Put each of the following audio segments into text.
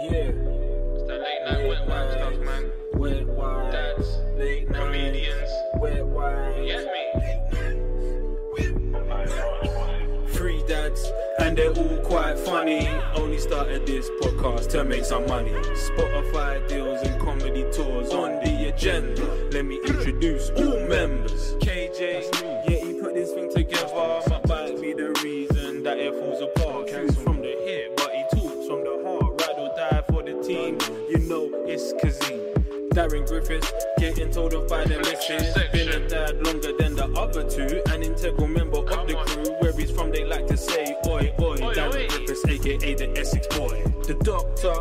Yeah. It's that late night wet wipe stuff, man. Wet wine. Dads, Late night. comedians. Wet wine. Get me? Three dads, and they're all quite funny. Only started this podcast to make some money. Spotify deals and comedy tours on the agenda. Let me introduce all members. KJ, yeah, he put this thing together. Might be the reason that it falls apart. It's Kazim. Darren Griffiths getting told off by the missus. Been a dad longer than the other two. An integral member of the crew. Where he's from, they like to say, Oi, oi. Darren oi. Griffiths, aka the Essex boy. The doctor,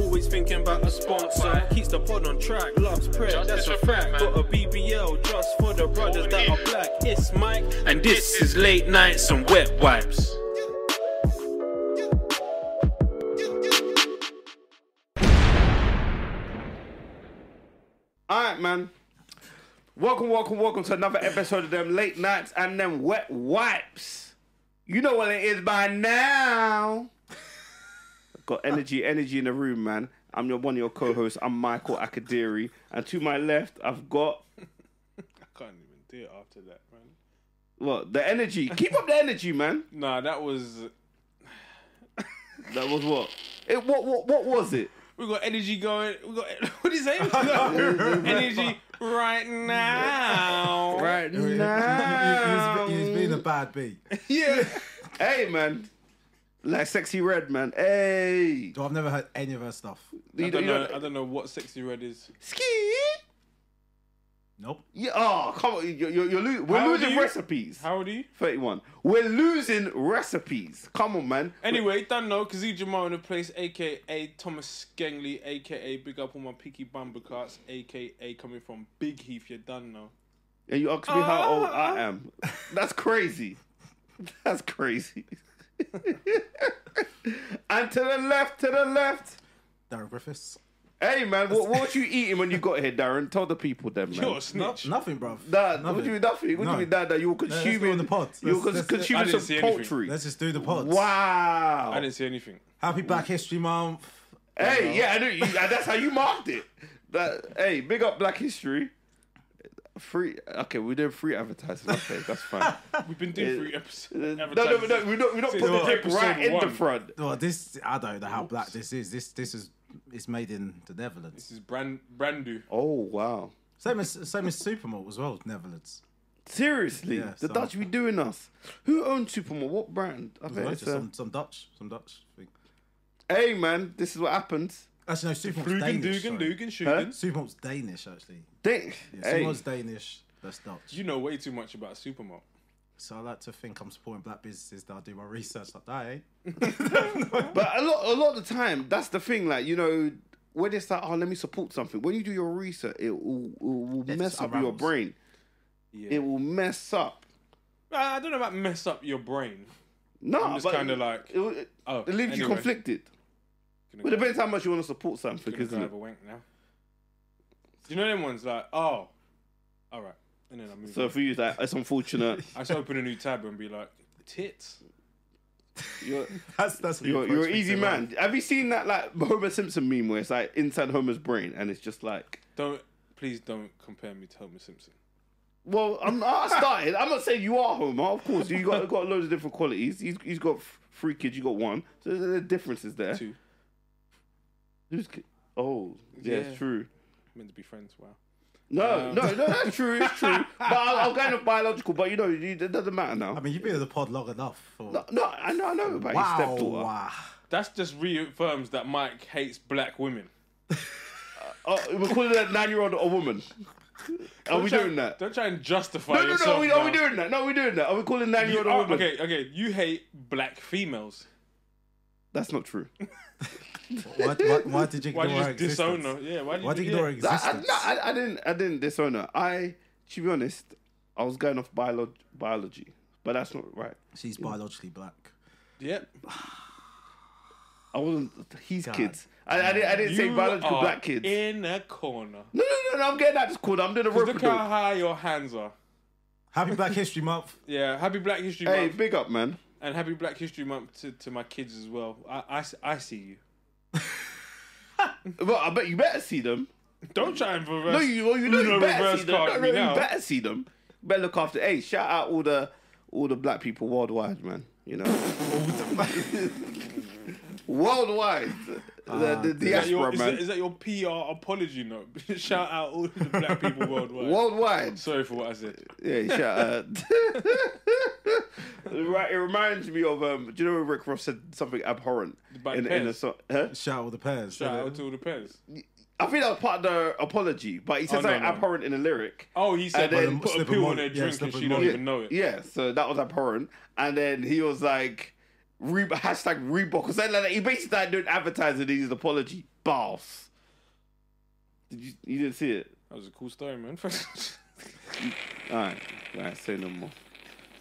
always thinking about a sponsor. Keeps the pod on track, loves Pret, Justice that's a fact. man. Got a BBL just for the brothers that are black. It's Mike, and this is late nights and wet wipes. All right, man. Welcome, welcome, welcome to another episode of them late nights and them wet wipes. You know what it is by now. Got energy, energy in the room, man. I'm your one of your co-hosts. I'm Michael Akadiri, and to my left, I've got I can't even do it after that, man. what the energy. Keep up the energy, man. Nah, that was. That was what? It what what what was it? We got energy going. We got. What do you say? Energy right now. Right He was, now. he was being a bad beat. Yeah. Hey, man. Like Sexyy Red, man. Hey. So I've never heard any of her stuff. I don't- don't know. I don't know what Sexyy Red is. Ski. Nope. Yeah, oh, come on. You're, you're, you're lo- we're How old losing you? recipes. How old are you? 31. We're losing recipes. Come on, man. Anyway, don't know. Kazoo Jamal in the place, aka Thomas Skengley, aka Big Up on my Picky Bumper Carts, aka coming from Big Heath. You're done now. And you ask me how old Ah. I am. That's crazy. That's crazy. and to the left, to the left. Darren Griffiths. Hey, man, what, what was you eating when you got here, Darren? Tell the people then, man. You're a No, snitch. nothing, bruv. Nah, Nothing. what do you mean nothing? What do No. you mean that, that you were let's consuming go on the pod. You were Let's- cons- let's- I consuming didn't some see anything. poultry. Let's just do the pods. Wow. I didn't see anything. Happy Black History Month. Hey, yeah, I know. You, that's how you marked it. That, hey, big up Black History. Free. Okay, we're doing free advertising. Okay, that's fine. We've been doing Uh, three episodes. no, no, no, no, we're not. We're not Since putting the drip episode right in the one. front. Well, this I don't know how black this is. This this is it's made in the Netherlands. This is brand brand new. Oh wow! Same as same as Supermalt as well, Netherlands. Seriously, Yeah, the so- Dutch be doing us. Who owns Supermalt? What brand? I bet Right, it's, just uh, some some Dutch, some Dutch thing. Hey man, this is what happens. Actually, no, Supermalt's Flugen, Danish. Dugan, sorry. Dugan, Shugan. Supermalt's Danish actually. Dang. Yeah, hey, Supermalt's Danish. That's Dutch. You know way too much about Supermalt. So I like to think I'm supporting black businesses that I do my research like that, eh? but a lot, a lot of the time, that's the thing. Like you know, when it's like, oh, let me support something. When you do your research, it will, it will mess up your brain. Yeah. It will mess up. I don't know about mess up your brain. No, I'm just but kinda like- it, it, Oh, it leaves you conflicted. Well, it depends how much you want to support something, gonna isn't go it? have a wank now. You know them ones like, oh, all right, and then I move. So on. for you, that it's unfortunate. I just open a new tab and be like, tits. You're, That's that's you you're, you're an easy man. life. Have you seen that like Homer Simpson meme where it's like inside Homer's brain and it's just like, Don't please don't compare me to Homer Simpson. well, I'm, I started. I'm not saying you are Homer. Of course, you got got loads of different qualities. He's, he's got three kids. You got one. So the difference is there. Two Who's ki- oh, yeah, Yeah. it's true. meant to be friends. Wow. No, Um, no, no, that's true. It's true. but I, I'm kind of biological. But you know, it doesn't matter now. I mean, you've been in the pod long enough. For... no, no, I know, I know about his wow, stepdaughter. wow. That's just reaffirms that Mike hates black women. Oh, we're calling that nine-year-old a woman. Are we Don't try- doing that? Don't try and justify No, no, yourself. no. Are we, are we doing that? No, we're doing that. Are we calling nine-year-old a woman? okay, okay. You hate black females. That's not true. Why, why, why did you Why ignore do her you disown her? Yeah. Why do you, Why did you yeah. ignore her I, I, no, I, I didn't. I didn't disown her. I, to be honest, I was going off biolo- biology, but that's not right. She's biologically black. Yep. I wasn't. His God. kids. I, I didn't. I didn't say You biological are black kids. in a corner. No, no, no, no. I'm getting that called. I'm doing a rope Look how high your hands are. Happy Black History Month. Yeah, happy Black History Hey, Month, Hey, big up, man. And happy Black History Month to, to my kids as well. I, I, I see you. Well, I bet you better see them. Don't try and reverse. No, you, well, you know you better see them. no, you better see them. Better look after. Hey, shout out all the all the black people worldwide, man. You know, worldwide. The, the Is that, your, diaspora, is, that, is that your PR apology note? Shout out all the black people worldwide. worldwide. Sorry for what I said. Yeah, shout out. right, it reminds me of um. Do you know when Rick Ross said something abhorrent About in, in a pairs. song? Huh? Shout all the pairs. Shout out to all the pairs. I think that was part of the apology, but he said Oh, something no. abhorrent in the lyric. Oh, he said And then put a pill and on their mon- yeah, drink slip and and she don't even know it. Yeah, so that was abhorrent. And then he was like, Re- hashtag Reebok. or something like that. He basically started doing advertising in his apology. Boss. Did you, you didn't see it? That was a cool story, man. All right, all right. Say no more.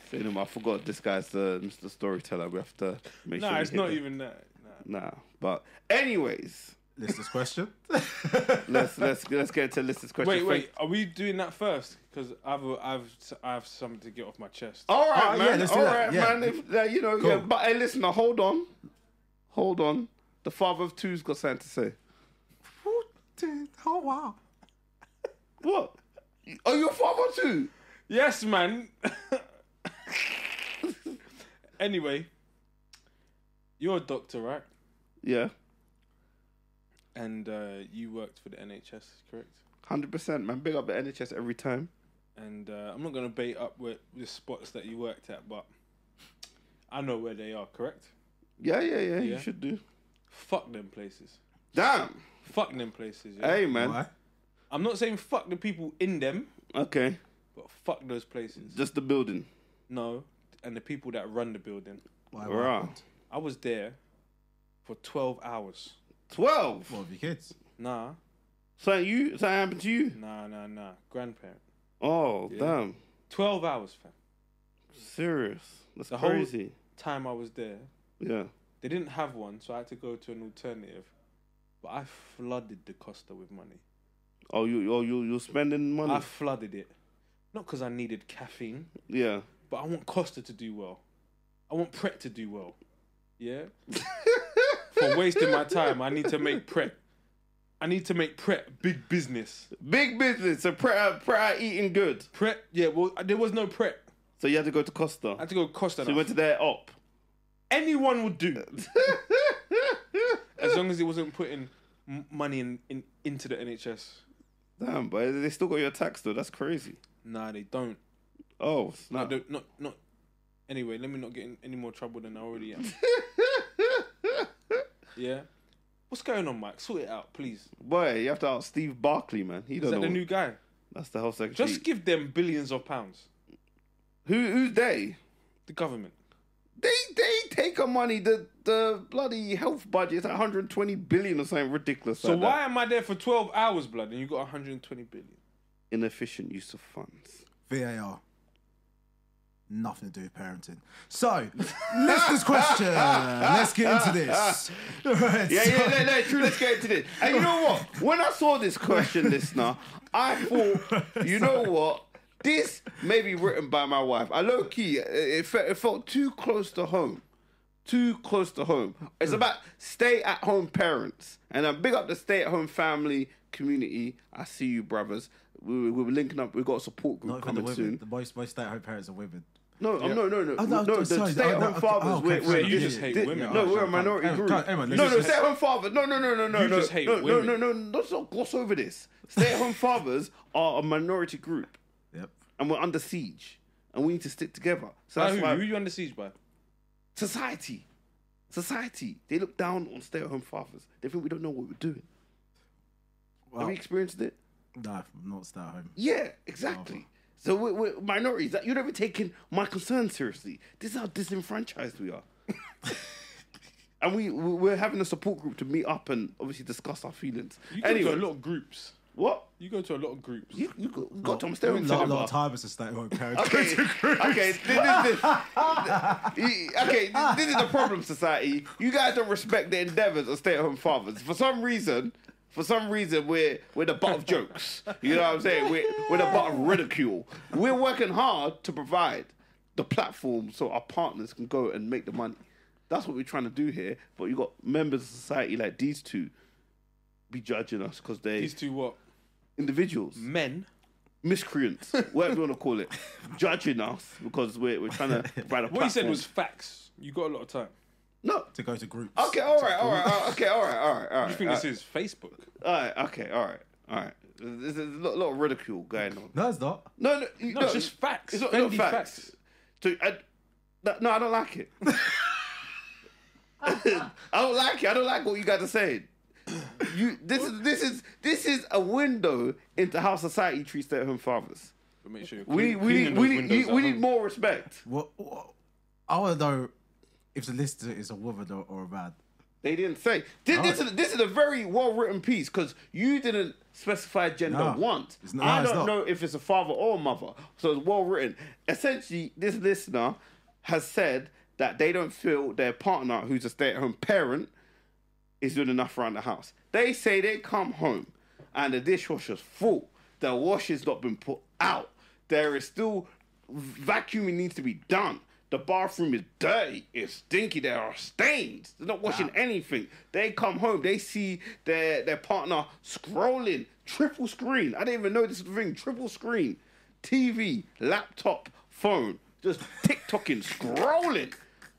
Say no more. I forgot this guy's uh, the Mr. Storyteller. We have to make sure. nah, it's not even that. Nah. Nah, but anyways, Listeners question. let's let's let's get into Lister's question. Wait, wait. Are we doing that first? Because I've I've I have something to get off my chest. All right, Oh, yeah, man. let's do All that. Yeah. man. If, uh, you know, Cool. yeah. But hey, listen. Now, hold on, hold on. The father of two's got something to say. oh wow. What? Are you a father too? Yes, man. anyway, you're a doctor, right? Yeah, And uh, you worked for the NHS, correct? hundred percent, man. Big up the NHS every time. And uh, I'm not gonna bait up with the spots that you worked at, but I know where they are, correct? Yeah, yeah, yeah. You should do. Fuck them places. Damn. Fuck them places. Yeah? Hey, man. Why? I'm not saying fuck the people in them, Okay. but fuck those places. Just the building. No, and the people that run the building. Why? Right. I was there for 12 hours. Twelve. What have your kids? Nah, So you? Something happened to you? nah, nah, nah. Grandparent. Oh, Yeah. damn. 12 hours, fam. Serious. That's The whole- crazy. Time I was there, Yeah. they didn't have one, so I had to go to an alternative. But I flooded the Costa with money. Oh, you, oh, you, you're spending money. I flooded it. Not because I needed caffeine, yeah. but I want Costa to do well. I want Pret to do well. Yeah? For wasting my time, I need to make Pret. I need to make Pret big business. Big business. So Pret out eating good. Pret. yeah, well, there was no Pret. So you had to go to Costa. I had to go Costa. So you went to their op. Anyone would do. as long as it wasn't putting money in, in into the NHS. Damn, but they still got your tax though. That's crazy. Nah, they don't. Oh, snap. don't not not. Anyway, let me not get in any more trouble than I already am. yeah. What's going on, Mike? Sort it out, please. Boy, you have to ask Steve Barclay, man. He Is don't that know. the what- new guy? That's the health secretary. Just give them billions of pounds. Who? Who's they? The government. They they take our money. The the bloody health budget is 120 billion or something ridiculous. So like why that. am I there for 12 hours, blood, and you got 120 billion? inefficient use of funds? VAR. Nothing to do with parenting. So, listeners' question. Let's get into this. Right, Yeah, so- yeah, no, no, true. Let's get into this. And you know what? When I saw this question, listener, I thought, you know what? This may be written by my wife. I low key, it, it, felt, it felt too close to home. Too close to home. It's hmm. about stay at home parents. And I'm big up the stay at home family community. I see you, brothers. We, we were linking up. We've got a support group Not even the coming women. soon. The most, most stay-at-home parents are women. No, um, no, no, no, Oh, no, no. The stay-at-home oh, fathers. oh, okay, we're, we're, you just hate women. No, Oh, we're a minority group. come- come no, no, stay-at-home fathers. No, no, no, no, no, You no, just hate no, no, women. no, no. Let's not gloss over this. Stay-at-home fathers are a minority group, Yep. and we're under siege, and we need to stick together. So By that's who? why Who you under siege by? society, society, they look down on stay-at-home fathers. They think we don't know what we're doing. Have Well, you experienced it? no, I'm not stay-at-home. Yeah, exactly. So we're, we're minorities. That You're never taking my concern seriously. This is how disenfranchised we are. and we we- we're having a support group to meet up and obviously discuss our feelings. You go anyway, to a lot of groups. what? You go to a lot of groups. You, you got, got Tom stay A home lot, together. lot of time as a stay-at-home parent. Okay, okay, this, this, this, okay. This is the problem, society. You guys don't respect the endeavors of stay-at-home fathers. For some reason, for some reason, we're we're the butt of jokes. You know what I'm saying? We're we're the butt of ridicule. We're working hard to provide the platform so our partners can go and make the money. That's what we're trying to do here. But you got members of society like these two be judging us because they These two what? individuals, Men. miscreants, whatever you want to call it, judging us because we're, we're trying to provide a What you said was facts. You got a lot of time. No. to go to groups. Okay, all right, all right, all right, okay, all right, all right, all right. You think all this right. is Facebook? All right, okay, all right, all right. There's, there's a lot, lot of ridicule going on. No, it's not. No, no, you- No, it's just facts. It's not, not Fendi facts. facts. So, I, no, no, I don't like it. I don't like it. I don't like what you guys are saying. You, this is this is this is a window into how society treats stay-at-home fathers. But make sure you're We need we need we need we need more respect. What, what I want to know if the listener is a woman or, or a man. They didn't say this. This is this is a very well written piece because you didn't specify gender No. once. It's not- I no, it's don't not. know if it's a father or a mother, so it's well written. Essentially, this listener has said that they don't feel their partner, who's a stay at home parent, is doing enough around the house. They say they come home and the dishwasher's full, the washing's not been put out, there is still vacuuming needs to be done. The bathroom is dirty, it's stinky, there are stains. They're not washing anything. They come home, they see their, their partner scrolling, triple screen. I didn't even know this thing, triple screen. TV, laptop, phone, just TikToking, scrolling,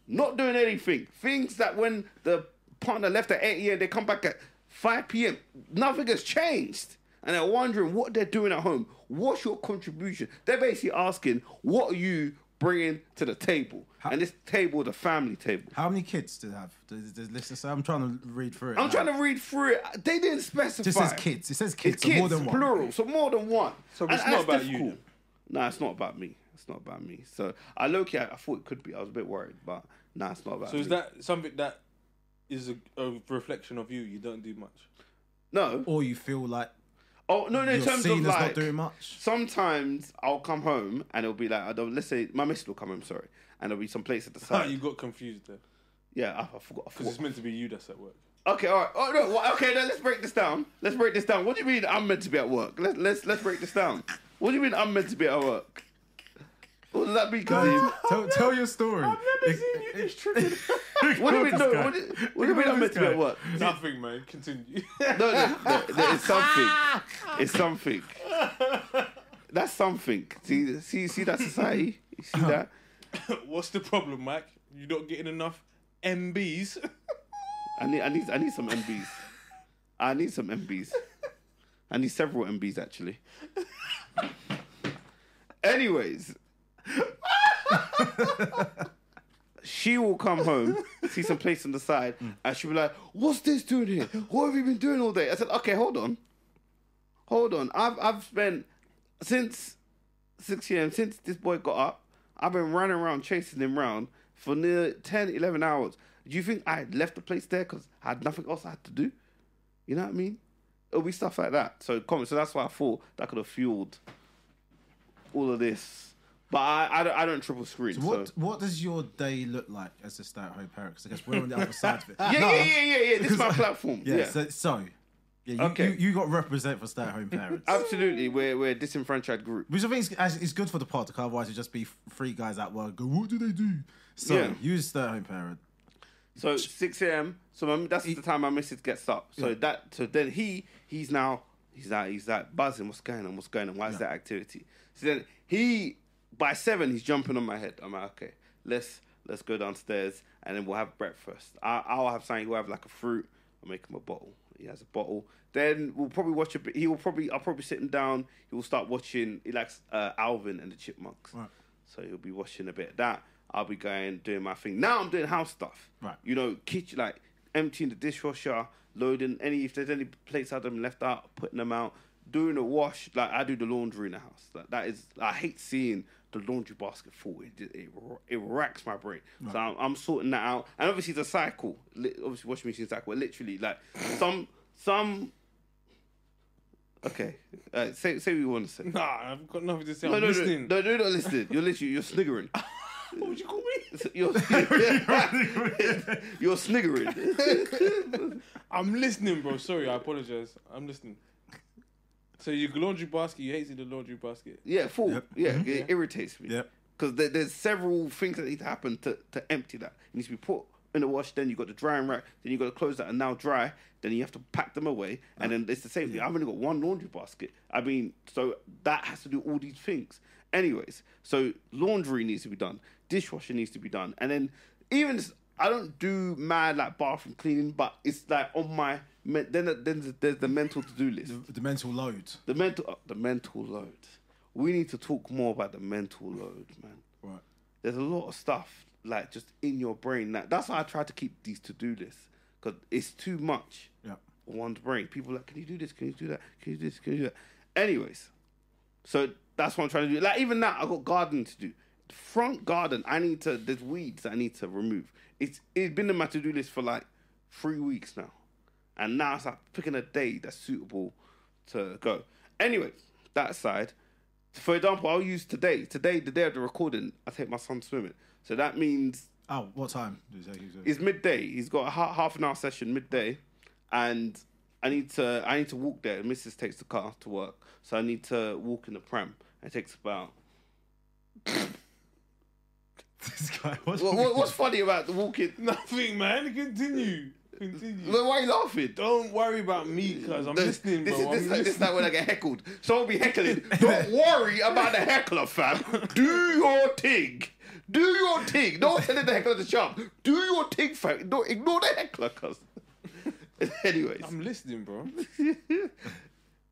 not doing anything. Things that when the partner left at 8 a.m., they come back at 5 p.m. Nothing has changed. And they're wondering what they're doing at home. What's your contribution? They're basically asking, what are you bringing to the table? and this table is a family table. How many kids do they have? Does, does listener say? I'm trying to read through it. I'm now. trying to read through it. They didn't specify. It just says kids. It says kids. It's so kids, more than one. plural, so more than one. So And it's not that's about you difficult. then? No, it's not about me. It's not about me. So I low key, I, I thought it could be. I was a bit worried, but nah, it's not about me. So me. is that something that is a, a reflection of you? You don't do much. no? Or you feel like Oh no, no. In you're terms seen of as like, not doing much. sometimes I'll come home and it'll be like, I don't. Let's say my missus will come home. Sorry, and there'll be some place at the side. you got confused there yeah, I, I forgot. I because it's meant to be you that's at work. Okay, all right. Oh no. Well, okay, then let's break this down. Let's break this down. What do you mean I'm meant to be at work? Let's let's let's break this down. What do you mean I'm meant to be at work? What does that mean, Kazim? tell, tell your story. I've never seen you this triggered. What do we mean? No, what do, what do you mean meant to be at work? Nothing, man. Continue. No, no, no, no, it's ah! something. It's something. That's something. See, see, see that society. You see that? What's the problem, Mike? You're not getting enough MBs? I need, I need, I need some MBs. I need some MBs. I need several MBs actually. Anyways, she will come home, see some place on the side, mm. and she'll be like, "What's this doing here? What have you been doing all day?" I said, "Okay, hold on, hold on. I've I've spent since six a.m. since this boy got up. I've been running around chasing him around for near 10, 11 hours. Do you think I left the place there because I had nothing else I had to do? You know what I mean? It'll be stuff like that. So comment. So that's why I thought that could have fueled all of this. But I, I, don't, I don't triple screen. So, What What does your day look like as a stay-at-home parent? Because I guess we're on the other side of it. yeah, No, yeah, yeah, yeah, yeah. This is my platform. Yeah. Yeah, So, so yeah, you, Okay. you, you got represent for stay-at-home parents. absolutely. We're we're a disenfranchised group. Which I think is, is good for the pod, because otherwise it'd just be three guys at work. Go, what do they do? So Yeah. you a stay-at-home parent. So six a.m. So my, that's the time my missus gets up. So Yeah. that so then he he's now he's like he's like buzzing. What's going on? What's going on? Why is that activity? So then he by seven he's jumping on my head. I'm like okay, let's let's go downstairs and then we'll have breakfast. I, I'll have something. We'll have like a fruit. I'll make him a bottle. He has a bottle. Then we'll probably watch a bit. He will probably I'll probably sit him down. He will start watching. He likes uh, Alvin and the Chipmunks. Right. So he'll be watching a bit of that. I'll be going doing my thing. Now I'm doing house stuff. Right. You know, kitchen like emptying the dishwasher, loading any if there's any plates out them left out, putting them out, doing a wash. Like I do the laundry in the house. Like that is I hate seeing the laundry basket full. It just- it, it racks my brain. So I'm, I'm sorting that out. And obviously the cycle. Obviously washing machine cycle. Literally like some some. Okay, uh, say say what you want to say. nah, I've got nothing to say. No, I'm no, no, listening. no, no, not listening. You're literally you're sniggering. What would you call me? You're, you're sniggering. I'm listening, bro. Sorry, I apologize. I'm listening. So your laundry basket, you hate seeing the laundry basket. Yeah, full. Yep. Yeah, mm-hmm. it irritates me. Yep. Because there, there's several things that need to happen to, to empty that. It needs to be put in the wash. Then you got the drying rack. Then you got the clothes that are now dry. Then you have to pack them away, and then it's the same thing. I've only got one laundry basket. I mean, so that has to do all these things. Anyways, so laundry needs to be done, dishwasher needs to be done, and then even s- I don't do mad like bathroom cleaning, but it's like on my then then there's, there's the mental to do list. The mental load. The mental uh, the mental load. We need to talk more about the mental load, man. Right. There's a lot of stuff like just in your brain. That that's why I try to keep these to do lists because it's too much Yeah. on one's brain. People are like, can you do this? Can you do that? Can you do this? Can you do that? Anyways, so that's what I'm trying to do. Like even now, I got gardening to do. Front garden, I need to. There's weeds I need to remove. It's it's been in my to do list for like three weeks now, and now it's like picking a day that's suitable to go. Anyway, that side. For example, I'll use today. Today, the day of the recording, I take my son swimming. So that means Oh, what time? Say it's midday. He's got a ha- half an hour session midday, and I need to I need to walk there. Mrs. takes the car to work, so I need to walk in the pram. It takes about. This guy. What's What, what, what's funny about the walking? Nothing, man. Continue. Continue. Why are you laughing? Don't worry about me, cuz I'm This, listening, this, bro. is, this, I'm is like, this is listening. like when I get heckled. Someone be heckling. Don't worry about the heckler, fam. Do your thing. Do your thing. Don't tell the heckler to up. Do your thing, fam. Don't ignore the heckler, cuz. Anyways. I'm listening, bro.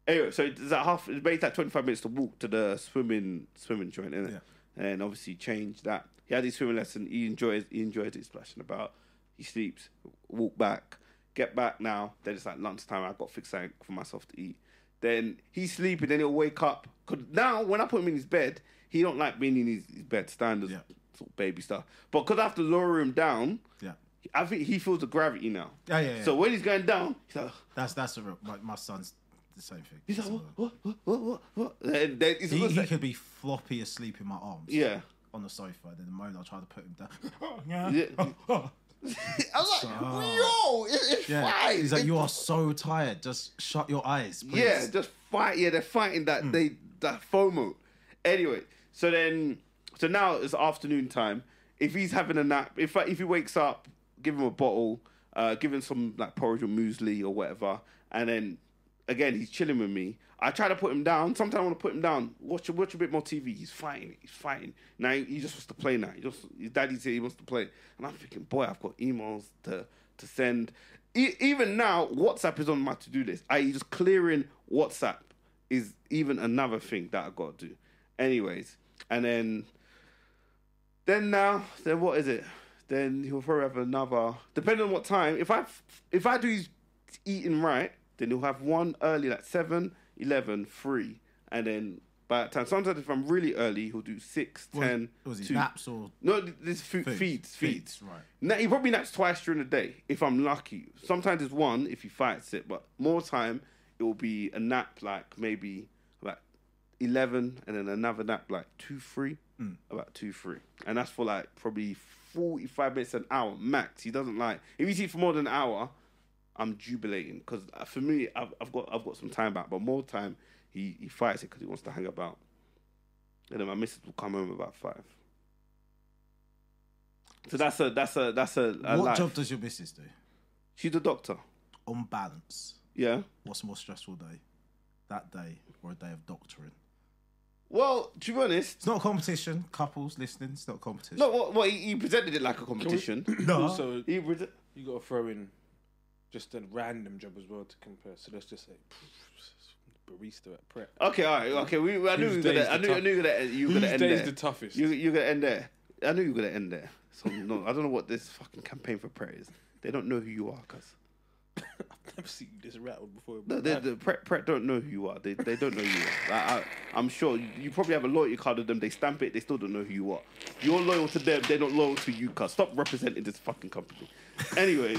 Anyway, so it's like half. It's basically like twenty five minutes to walk to the swimming swimming joint, innit? Yeah. And obviously change that. He had his swimming lesson. He enjoys. He enjoys it splashing about. He sleeps. Walk back. Get back now. Then it's like lunchtime. I got to fix something for myself to eat. Then he's sleeping. Then he'll wake up. Cause now when I put him in his bed, he don't like being in his, his bed standard Yeah. sort of baby stuff. But because I have to lower him down, Yeah. I think he feels the gravity now. Yeah, yeah, yeah. So when he's going down, he's like. That's that's a real, my, my son's the same thing. He's like, what, what, what, what, what, what? And then he, he like- could be floppy asleep in my arms. Yeah. On the sofa, and then the moment I try to put him down. Yeah. I was like, yo, it, it's Yeah. fine. He's like, It's- you are so tired. Just shut your eyes. Please. Yeah, just fight. Yeah, they're fighting that they that FOMO. Anyway, so then so now it's afternoon time. If he's having a nap, if if he wakes up, give him a bottle, uh, give him some like porridge or muesli or whatever, and then again he's chilling with me. I try to put him down. Sometimes I want to put him down. Watch watch a bit more TV. He's fighting. He's fighting. Now he, he just wants to play. Now he just his daddy said he wants to play, and I'm thinking, boy, I've got emails to to send. E- even now, WhatsApp is on my to do list. I just clearing WhatsApp is even another thing that I got to do. Anyways, and then then now, then what is it? Then he'll probably have another. Depending on what time. If I if I do his eating right, then he'll have one early, like 7, 11, 3. and then by that time, sometimes if I'm really early, he'll do six, Was, ten, was he two. naps or No, this food, Feeds. feeds, feeds. Right. Na- he probably naps twice during the day if I'm lucky. Sometimes it's one if he fights it, but more time it will be a nap like maybe about eleven, and then another nap like two, three, hmm. about two, three, and that's for like probably forty-five minutes an hour max. He doesn't like if you see for more than an hour. I'm jubilating because uh, for me, I've, I've got I've got some time back, but more time he, he fights it because he wants to hang about. And then my missus will come home about five. So that's a that's a that's a, a what life. job does your missus do? She's a doctor. On balance, Yeah. what's a more stressful day? That day or a day of doctoring? Well, to be honest, It's not a competition. Couples listening, it's not a competition. no. What, what he, he presented it like a competition. No. Also, he pre- you got to throw in just a random job as well to compare. So let's just say barista at Pret. okay, all right, okay. We, I knew you were gonna. I knew, I knew you were gonna. You were gonna end day is there. the toughest? You you're gonna end there. I knew you were gonna end there. So no, I don't know what this fucking campaign for Pret is. They don't know who you are, cuz. I've never seen you this rattled before. No, they, the Pret, Pret don't know who you are. They, they don't know who you are. Like, I, I'm sure you, you probably have a loyalty card with them. They stamp it. They still don't know who you are. You're loyal to them. They're not loyal to you. Cuz stop representing this fucking company. Anyway,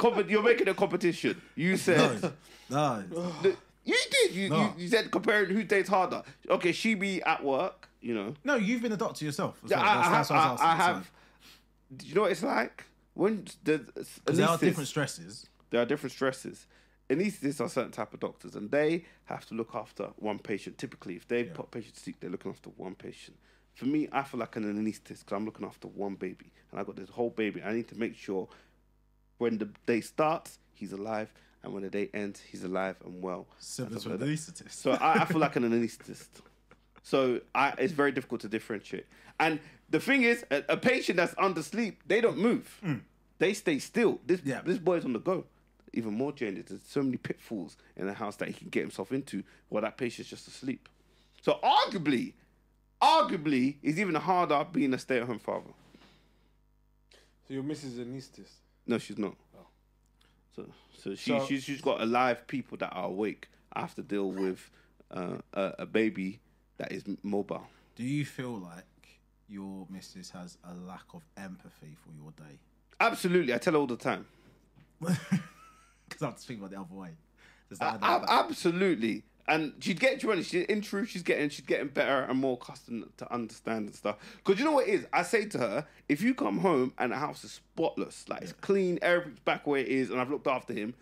Compe- you're making a competition. You said No. The- you did. You, No. you you said comparing who dates harder. Okay, she be at work. You know. No, you've been a doctor yourself. Yeah, well. I, That's- I that's have. what I was I, I have. Do you know what it's like when there's there are different stresses. there are different stresses. Anaesthetists are certain type of doctors, and they have to look after one patient. Typically, if they put patient to sleep, they're looking after one patient. For me, I feel like an anaesthetist because I'm looking after one baby, and I got this whole baby. I need to make sure when the day starts, he's alive, and when the day ends, he's alive and well. Similar and to an anaesthetist. So I, I feel like an anaesthetist. So I, it's very difficult to differentiate. And the thing is, a, a patient that's under sleep, they don't move. Mm. They stay still. This Yeah. this boy's on the go. Even more dangerous. There's so many pitfalls in the house that he can get himself into while that patient's just asleep. So arguably, arguably, it's even harder being a stay-at-home father. So your missus is a anaesthetist. No, she's not. So, so she So- she's, she's got alive people that are awake. I have to deal with uh, a, a baby that is mobile. Do you feel like your missus has a lack of empathy for your day? Absolutely, I tell her all the time. Because I have to think about the other way. Does that absolutely. And she'd get to She, in truth, she's getting she's getting better and more accustomed to understand and stuff. Because you know what it is? I say to her, if you come home and the house is spotless, like it's clean, everything's back where it is, and I've looked after him,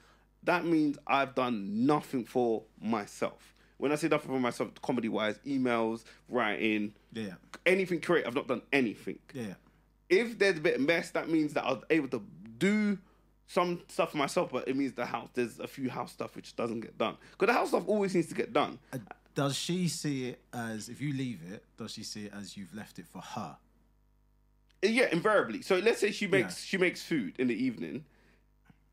that means I've done nothing for myself. When I say nothing for myself, comedy wise, emails, writing, Yeah, anything creative, I've not done anything. yeah, yeah. if there's a bit of mess, that means that I was able to do some stuff for myself, but it means the house there's a few house stuff which doesn't get done. Because the house stuff always needs to get done. Uh, Does she see it as if you leave it? Does she see it as you've left it for her? Yeah, invariably. So let's say she makes Yeah. she makes food in the evening.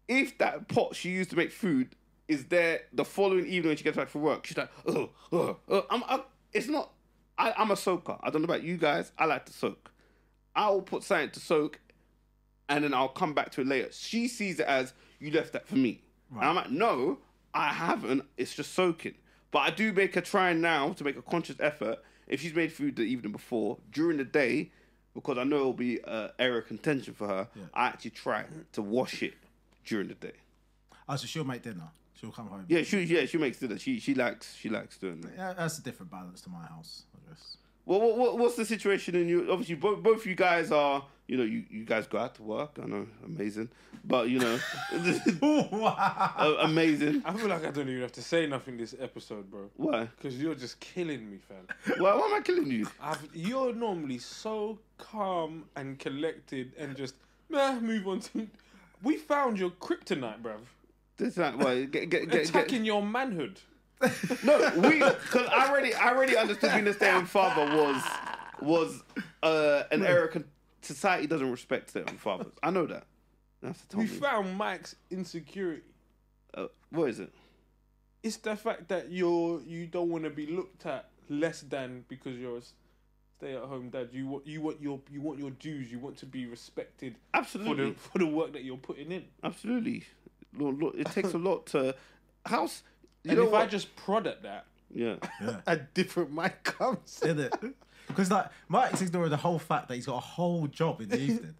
If that pot she used to make food is there the following evening when she gets back from work, she's like, oh, oh, oh. I'm, I, it's not. I, I'm a soaker. I don't know about you guys. I like to soak. I will put something to soak, and then I'll come back to it later. She sees it as you left that for me. And I'm like, no, I haven't. It's just soaking. But I do make a try now to make a conscious effort. If she's made food the evening before, during the day, because I know it'll be uh, area of contention for her, I actually try to wash it during the day. Oh, so she'll make dinner. She'll come home. Yeah, she yeah she makes dinner. She she likes she likes doing that. Yeah, that's a different balance to my house, I guess. Well, what, what what's the situation in you? Obviously, both both you guys are you know you, you guys go out to work. I know, amazing, but you know, wow. amazing. I feel like I don't even have to say nothing this episode, bro. Why? Because you're just killing me, fam. Why? Why am I killing you? I've, you're normally so calm and collected and just nah, move on to. We found your kryptonite, bruv. This like why get get get, Attacking get your manhood. no we because I already I already understood being a stay-at-home father was was uh, an era con- society doesn't respect stay-at-home fathers. I know that. You have We found Mike's insecurity. Uh, what is it? It's the fact that you're you don't want to be looked at less than because you're a stay-at-home dad. You want you want your you want your dues. You want to be respected for Absolutely. the for the work that you're putting in. Absolutely. Look, look, it takes a lot to house. You and know if I just prod at that, yeah. Yeah. a different mic comes. Isn't it? Because like Mike's ignoring the whole fact that he's got a whole job in the evening.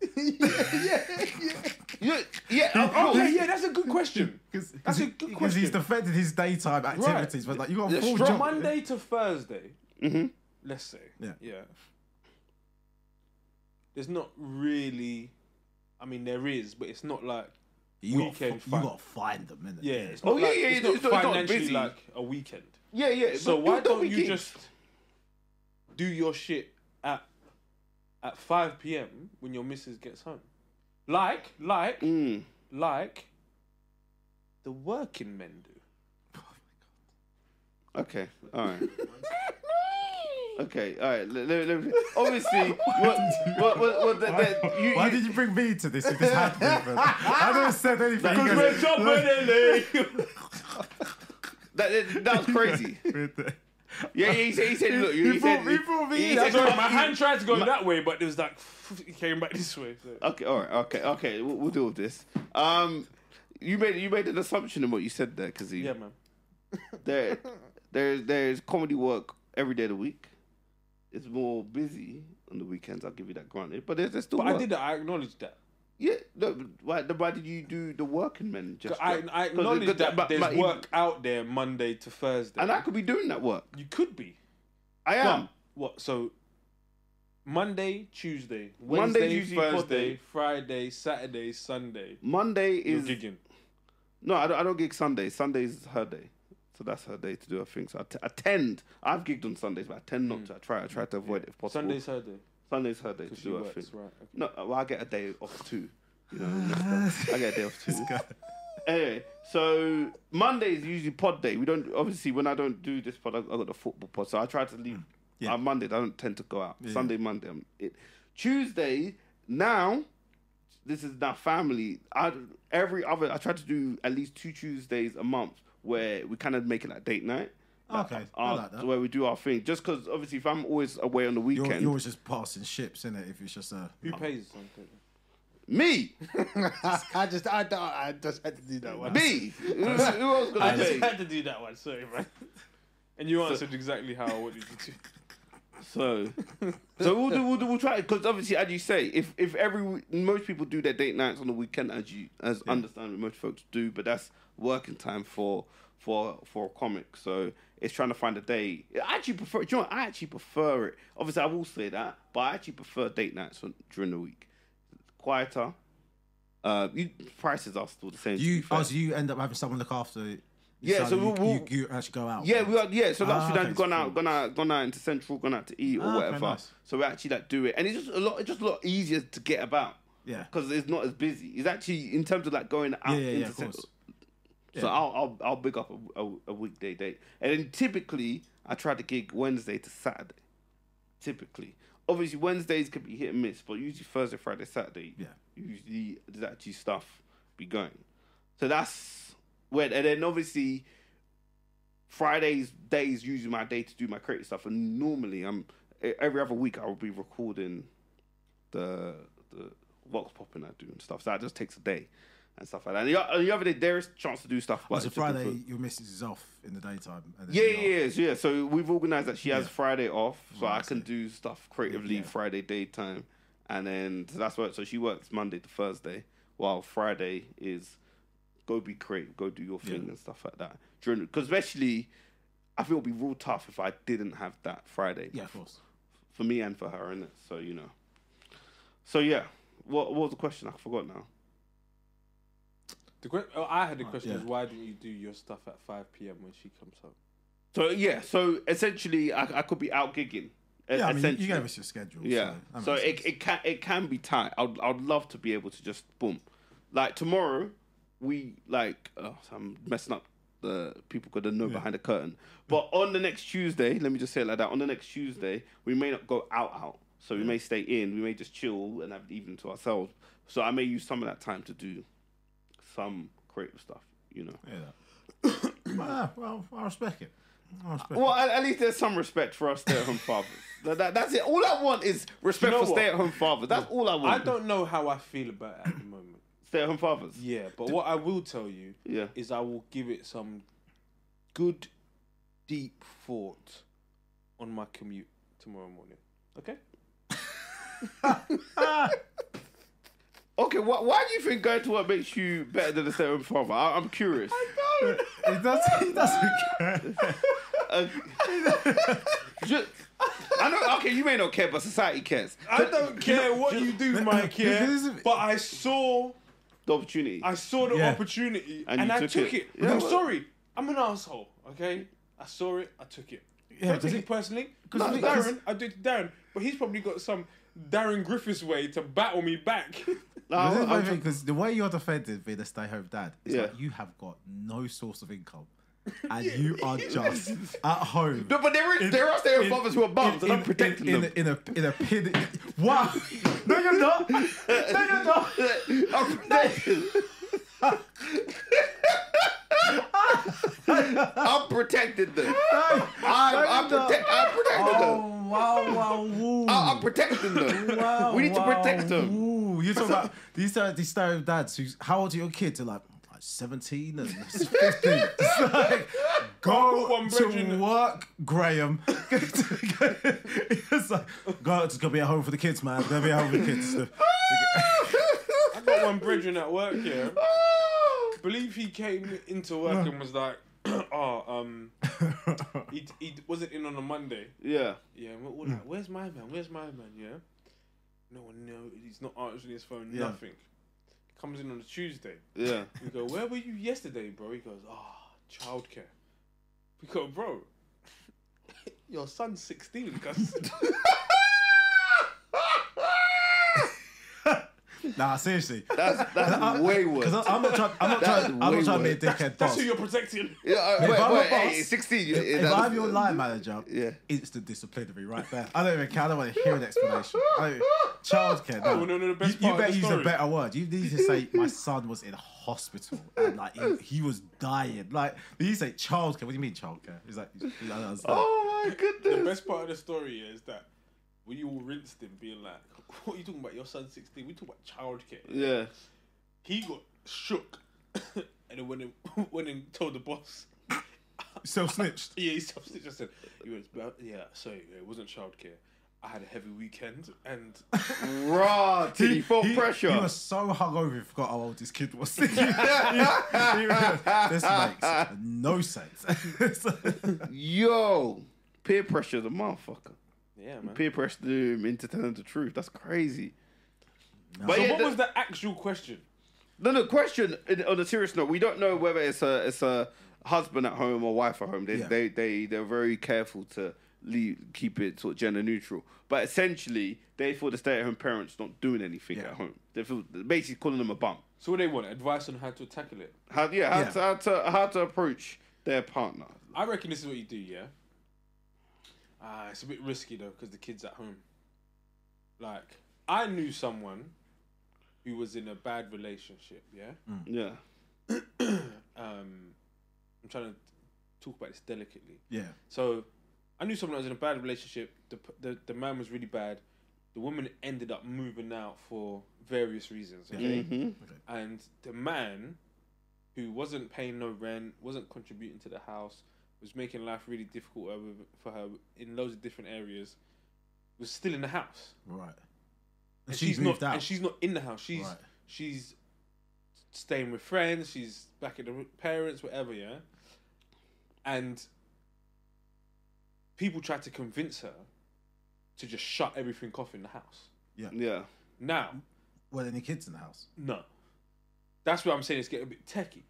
Yeah, yeah, of course. Okay, yeah, that's a good question. Because That's a good question. Because he's question. defending his daytime activities, but like you got a Yeah, full strong job. Monday to Thursday, Mhm. let's say. Yeah. Yeah. There's not really. I mean, there is, but it's not like. You got Weekend you got to find them, innit? Yeah, it's Oh, not yeah, like, yeah, it's it's not not- it's not financially busy. like a weekend. Yeah, yeah. So why don't don't you just do your shit at at five p.m. when your missus gets home? Like, like, Mm. like the working men do. Okay, all right. Okay, all right. Let, let, let, obviously, what, what, what, what the, the, you, Why you, did you bring me to this? If this had movement, I never said anything. Because we're guys- Top of the league. that, that, that was crazy. Yeah, yeah. He said, he said, look, He he brought- said, he me he said- my hand tried to go Ma- that way, but it was like it came back this way. So. Okay, all right, okay, okay. We'll, we'll deal with this. Um, you made you made an assumption in what you said there, because he Yeah, man. there, there, there's comedy work every day of the week. It's more busy on the weekends. I'll give you that granted, but there's, there's still. But I did that. I acknowledged that. Yeah, no, why, why did you do the working men? Just I, I acknowledge that but there's work out there Monday to Thursday. and I could be doing that work. you could be. I But am. what? So Monday, Tuesday, Monday, Wednesday, Tuesday, Thursday. Friday, Saturday, Sunday. Monday You're is gigging. no, I don't, I don't gig Sunday. Sunday is her day. So that's her day to do her thing. So I, t- I tend. I've gigged on Sundays, but I tend not hmm. to. I try. I try to avoid it if possible. Sunday's her day. Sunday's her day to she do her works, thing. right? Okay. No, well, I get a day off too. You know, I get a day off too. Anyway, so Monday is usually pod day. We don't obviously when I don't do this pod, I, I got the football pod, so I try to leave. Mm, yeah. Uh, On Monday, I don't tend to go out. Yeah. Sunday, Monday, I'm it. Tuesday now, this is now family. I every other I try to do at least two Tuesdays a month where we kind of make it like date night. Okay, I Uh, like that. Where we do our thing, just because obviously if I'm always away on the You're, weekend, you're always just passing ships, innit? If it's just a. Who pays something? me, I just, I, don't- I just had to do that one. me, who, who else gonna I just pay? had to do that one. Sorry, man. And you answered exactly how I wanted you to. So, so we'll do, we'll do, we'll try because obviously, as you say, if if every week- most people do their date nights on the weekend, as you as understand most folks do, but that's working time for for for a comic. So it's trying to find a day. I actually prefer. Do you know what? I actually prefer it. Obviously, I will say that, but I actually prefer date nights on, during the week. Quieter. Uh, you, prices are still the same. You, fair. oh, so you end up having someone look after. Yeah, so and you, we'll- you, you actually go out. Yeah, we are. Yeah, so last Ah, okay, we've gone out, gone out, gone out into Central, gone out to eat or Ah, okay, whatever. nice. So we actually like do it, and it's just a lot. It's just a lot easier to get about Yeah. because it's not as busy. It's actually in terms of like going out. Yeah, yeah, yeah, into of course. So I'll, I'll I'll big up a, a, a weekday date, and then typically I try to gig Wednesday to Saturday. Typically, obviously Wednesdays could be hit and miss, but usually Thursday, Friday, Saturday. Yeah. Usually there's actually stuff be going. So that's when, and then obviously Fridays days usually my day to do my creative stuff, and normally I'm every other week I will be recording the the vox popping I do and stuff. So that just takes a day and stuff like that. And the, the other day there is chance to do stuff. Oh, But so Friday, your missus is off in the daytime. And Yeah, yeah, off. yeah. So we've organised that she has Yeah. Friday off, so Right, I can see. do stuff creatively Yeah. Friday daytime, and then so that's what. So she works Monday to Thursday, while Friday is go be creative, go do your thing Yeah. and stuff like that. During because especially, I feel it'd be real tough if I didn't have that Friday. Yeah, of course. For me and for her, innit? So you know. So yeah, what, what was the question? I forgot now. The que- oh, I had a question: yeah. is why didn't you do your stuff at five p.m. when she comes home? So yeah, so essentially, I, I could be out gigging. Yeah, I mean, you- essentially. gave us your schedule. Yeah. So, So, it, sense. it can it can be tight. I'd I'd love to be able to just boom, like tomorrow, we like oh, I'm messing up the people got to know behind the curtain. But on the next Tuesday, let me just say it like that. On the next Tuesday, we may not go out out. So we may stay in. We may just chill and have the evening to ourselves. So I may use some of that time to do some creative stuff. You know. Yeah. ah, well, I respect it. I respect Well, it. at, at least there's some respect for us stay-at-home fathers. That, that- that's it. All I want is respect know for what? stay-at-home fathers. That's all I want. I don't know how I feel about it at the moment. stay-at-home fathers. Yeah, but what I will tell you Yeah. is I will give it some good, deep thought on my commute tomorrow morning. Okay? Okay, wh- why do you think going to work makes you better than a stay-at-home father? I- I'm curious. He doesn't. He doesn't care. Uh, ju- I know. Okay, you may not care, but society cares. I don't care what you do, Mike. Yeah, This is- but I saw, The opportunity. I saw the Yeah. opportunity, And and, you I took took it. it. Yeah, I'm well- sorry. I'm an asshole. Okay, I saw it. I took it. Yeah, Don't does take it- it personally. Cause Because I think- Darren, I do it to Darren, but he's probably got some Darren Griffiths way to battle me back. No, This is I'm- my I'm- thing, because the way you're defended being a stay-home dad, it's Yeah. like you have got no source of income, and you are just at home. No, but there is there are stay-at-home fathers who are bums, and I'm protecting in, them. In, a in a pin. Wow! No, you're not. No, you're not. I'm protecting. I'm protecting them. I'm, I'm, protect, I'm protecting them. Oh wow! Wow! Woo. I- I'm protecting them. Wow, we need to protect them. Ooh, you talk about these uh, these stay dads. Who's how old are your kids? They're like like seventeen and fifteen. It's like go to work, Graham. it's like go. It's gonna be a home for the kids, man. It's gonna be a home for the kids. I got one brethren at work here. Believe he came into work and was like, "Oh, um, he he wasn't in on a Monday. Yeah. Yeah, we're all like, where's my man? Where's my man? Yeah, no one know. He's not answering his phone. Yeah. Nothing. Comes in on a Tuesday. Yeah. We go, where were you yesterday, bro? He goes, ah, childcare. Because, bro, your son's 16, cuz. Nah, seriously. That's that's way worse. Because I'm not trying. I'm not trying. I'm not trying to be a worse. dickhead That's boss. who you're protecting. Yeah, uh, If wait, I'm a wait, hey, boss- 16. you- If that's- I'm your line manager, Yeah. instant disciplinary right there. I don't even care. I don't want to hear an explanation. I don't, childcare. No. Oh, no, no, the best you, you part of better the use a better word. You need to say my son was in hospital and like he, he was dying. Like you say childcare. What do you mean childcare? He's like, I don't understand. Oh my goodness. The best part of the story is that we all rinsed him, being like, "What are you talking about? Your son's 16. We talk about childcare." Yeah. He got shook, and then went and went and told the boss. Self snitched. Yeah, he self just said, "He was, "Well, yeah, sorry, it wasn't childcare. I had a heavy weekend, and Raw. Did he feel he, pressure? He was so hungover, he forgot how old his kid was. He- he- he realised, this makes no sense. Yo. Peer pressure, the motherfucker. Yeah, man." Peer pressure him into telling the truth. That's crazy. But So yeah, what the- was the actual question? No, no. Question on a serious note, we don't know whether it's a it's a husband at home or wife at home. They Yeah. they they they're very careful to leave, keep it sort of gender neutral. But essentially, they feel the stay at home parents not doing anything Yeah. at home. They feel basically calling them a bum. So what they want? Advice on how to tackle it. How yeah, how, Yeah. To, how to how to approach their partner. I reckon this is what you do, yeah. Ah, it's a bit risky though because the kid's at home. Like, I knew someone who was in a bad relationship, yeah. Yeah, Um, I'm trying to talk about this delicately. yeah. So, I knew someone that was in a bad relationship. The the, the man was really bad. The woman ended up moving out for various reasons. Okay, hmm and the man who wasn't paying no rent, wasn't contributing to the house, was making life really difficult for her in loads of different areas, was still in the house. Right. And And she she's not, out. and she's not in the house. She's Right. she's staying with friends. She's back at the parents, whatever. Yeah, and people tried to convince her to just shut everything off in the house. yeah. Now, Were there any kids in the house? No. That's what I'm saying. It's getting a bit techie.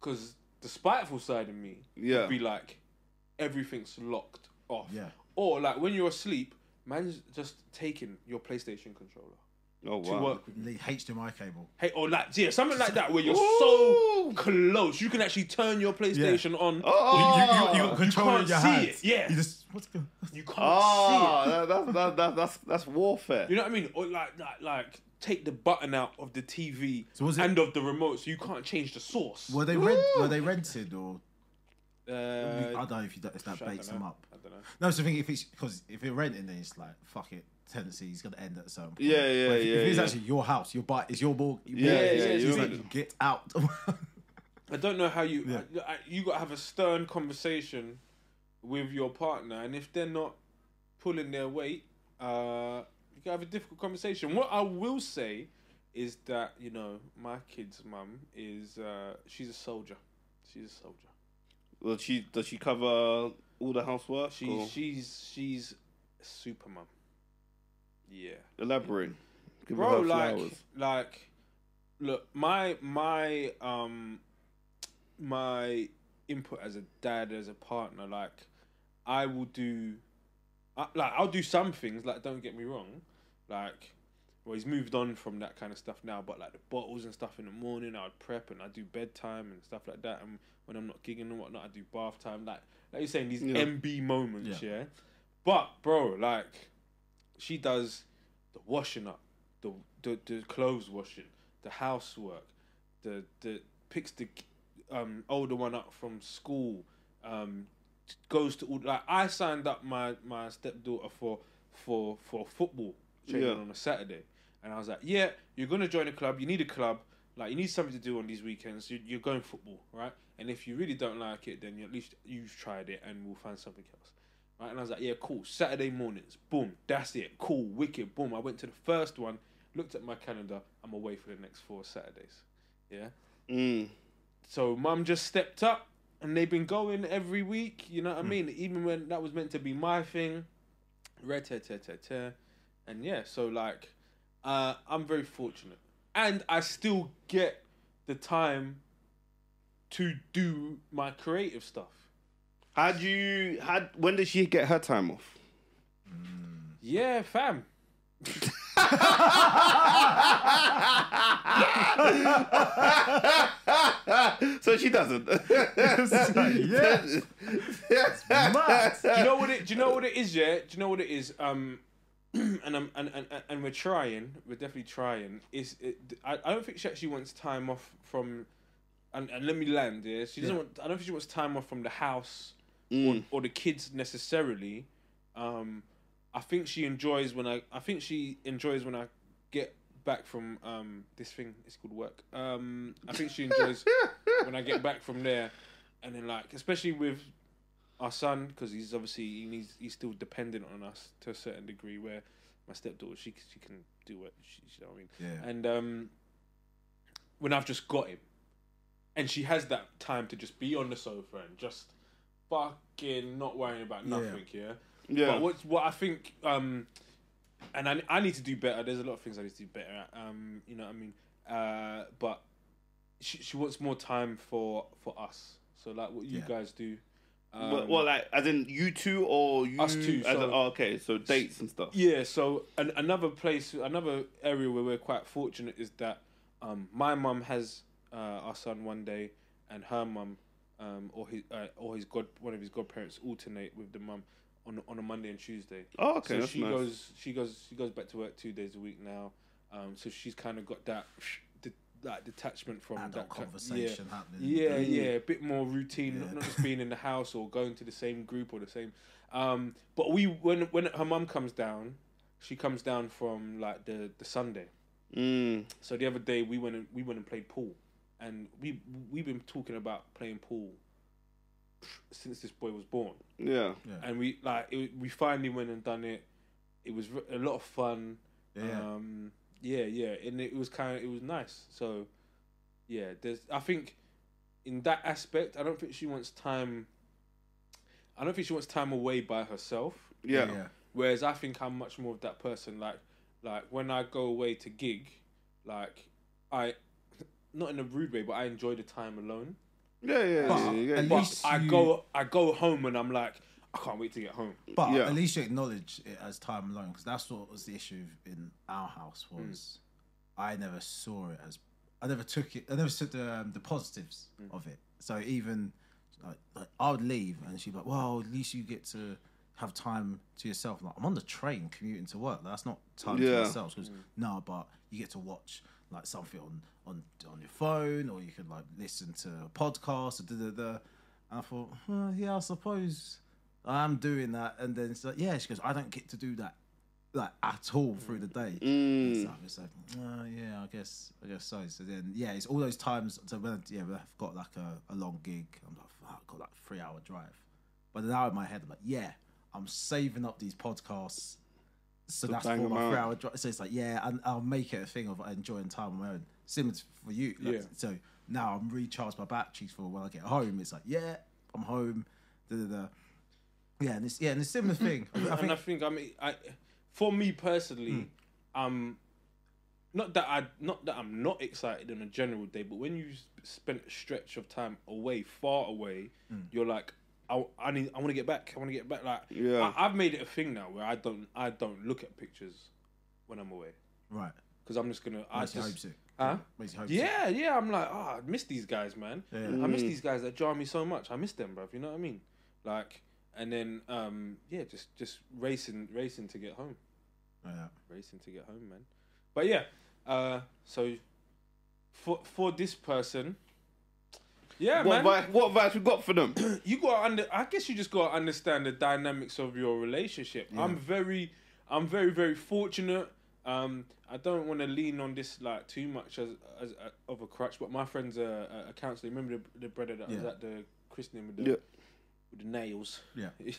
Because the spiteful side of me Yeah. would be like, everything's locked off. Yeah. Or like when you're asleep, man's just taking your PlayStation controller Oh to work with. The HDMI cable. Hey, or like, yeah, something like that where you're Ooh. so close. You can actually turn your PlayStation on. Oh. You, you, you, you got control can't in your see hands. it, yeah. You just what's going? You can't Oh, see it. that, that, that, that, that's that's warfare. You know what I mean? Or like, like, like take the button out of the TV So was it- and of the remote so you can't change the source. Were they rent? Were they rented or? Uh, I don't know if, you, if that I bakes don't them know. up. I don't know. No, so I think if it's because if you're renting, then it's like fuck it. Tenancy is gonna end at some point. Yeah, yeah, But if, yeah, If it's yeah. actually your house, your buy, it's your ball. Yeah, yeah, it's you're right. get out. I don't know how you Yeah. I, I- you got to have a stern conversation with your partner, and if they're not pulling their weight, uh, you to have a difficult conversation. What I will say is that you know my kid's mum is uh, she's a soldier. She's a soldier. Well, she does she cover all the housework? She's or she's she's super mum. Yeah. elaborate. Give bro like like look my my um my input as a dad as a partner like i will do I, like i'll do some things like don't get me wrong like well he's moved on from that kind of stuff now but like the bottles and stuff in the morning i'd prep and i do bedtime and stuff like that and when i'm not gigging and whatnot i do bath time like like you're saying these Yeah. mb moments Yeah. yeah but bro like she does the washing up, the the, the clothes washing, the housework, the the picks the um older one up from school, um goes to all like I signed up my my stepdaughter for for for football training Yeah. on a Saturday, and I was like, yeah, you're gonna join a club. You need a club. Like you need something to do on these weekends. You, you're going football, right? And if you really don't like it, then at least you've tried it, and we'll find something else. Right, and I was like, yeah, cool. Saturday mornings, boom, that's it, cool, wicked, boom. I went to the first one, looked at my calendar, I'm away for the next four Saturdays. Yeah. Mm. So mum just stepped up, and they've been going every week. You know what I mean? Even when that was meant to be my thing, red te te te te, and yeah. So like, uh, I'm very fortunate, and I still get the time to do my creative stuff. Had you had? When did she get her time off? Yeah, fam. So she doesn't. yeah. Mad. do you know what it? Do you know what it is? Yeah. Do you know what it is? Um, and I'm and, and and we're trying. We're definitely trying. Is it, I, I don't think she actually wants time off from. And, and let me land. Yeah. She doesn't Yeah. want. I don't think she wants time off from the house Mm. or, or the kids necessarily. Um, I think she enjoys when I. I think she enjoys when I get back from um this thing. It's called work. Um, I think she enjoys when I get back from there, and then like especially with our son because he's obviously he needs he's still dependent on us to a certain degree. Where my stepdaughter she she can do what she, you know what I mean. Yeah. And um, when I've just got him, and she has that time to just be on the sofa and just fucking not worrying about nothing. Yeah. Yeah. But what what I think, um, and I I need to do better. There's a lot of things I need to do better at. Um, you know what I mean. Uh, but she she wants more time for for us. So like what you Yeah. guys do. Um, Well, well, like as in you two or you Us two, As so- in, oh, okay, so dates and stuff. Yeah, so an, another place, another area where we're quite fortunate is that um, my mum has uh, our son one day, and her mum um, or his uh, or his god one of his godparents alternate with the mum on on a Monday and Tuesday. Oh, okay, so that's she nice. goes she goes she goes back to work two days a week now. Um, so she's kind of got that that detachment from Adult that ki- conversation happening. yeah, Mm. yeah, a bit more routine, not, not just being in the house or going to the same group or the same. Um, but we when when her mum comes down, she comes down from like the the Sunday. Mm. So the other day we went and we went and played pool, and we we've been talking about playing pool since this boy was born, Yeah. and we like it, we finally went and done it. It was a lot of fun. Yeah. Um, yeah, yeah, and it was kind of it was nice. So, yeah, there's I think in that aspect, I don't think she wants time. I don't think she wants time away by herself. Yeah. yeah. Whereas I think I'm much more of that person. Like, like when I go away to gig, like I, not in a rude way, but I enjoy the time alone. Yeah, yeah, But yeah, yeah. at But I you- go, I go home and I'm like, I can't wait to get home. But Yeah. at least you acknowledge it as time alone because that's what was the issue in our house Mm. was I never saw it as I never took it I never took the um, the positives Mm. of it. So even like, like I would leave and she'd be like, "Well, at least you get to have time to yourself." Like I'm on the train commuting to work. That's not time Yeah. to yourself. Because no, but you get to watch like something on on on your phone or you could like listen to a podcast or da da da. And I thought, huh, yeah, I suppose I'm doing that, and then it's like, yeah, she goes, I don't get to do that like at all through the day. Mm. So it's like, uh, yeah, I guess, I guess so. So then, yeah, it's all those times. So when, yeah, when I've got like a, a long gig, I'm like, fuck, I've got like a three hour drive. But now in my head, I'm like, yeah, I'm saving up these podcasts. So that's for my three hour drive. So it's like, yeah, and I'll make it a thing of enjoying time on my own. Similar for you. like, Yeah. So now I'm recharged my batteries for when I get home. It's like, yeah, I'm home. Da, da, da. Yeah, and it's yeah, and it's similar thing. I and think, I think I mean, I, for me personally, um, not that I, not that I'm not excited on a general day, but when you s- spent a stretch of time away, far away, you're like, I, I need, I want to get back. I want to get back. Like, Yeah. I, I've made it a thing now where I don't, I don't look at pictures when I'm away right. because I'm just gonna, I Makes you just, homesick. Huh? Makes you homesick. yeah, yeah. I'm like, oh, I miss these guys, man. Yeah. I miss these guys that jar me so much. I miss them, bruv. You know what I mean? Like, and then, um, yeah, just just racing, racing to get home, Yeah. racing to get home, man. But yeah, uh, so for for this person, yeah, What, man, advice, what advice we got for them? you got under. I guess you just got to understand the dynamics of your relationship. I'm very, I'm very, very fortunate. Um, I don't want to lean on this like too much as as a, of a crutch, but my friend's a, a, counselor. Remember the, the brother that was at the christening with the Yeah. with the nails. Yeah.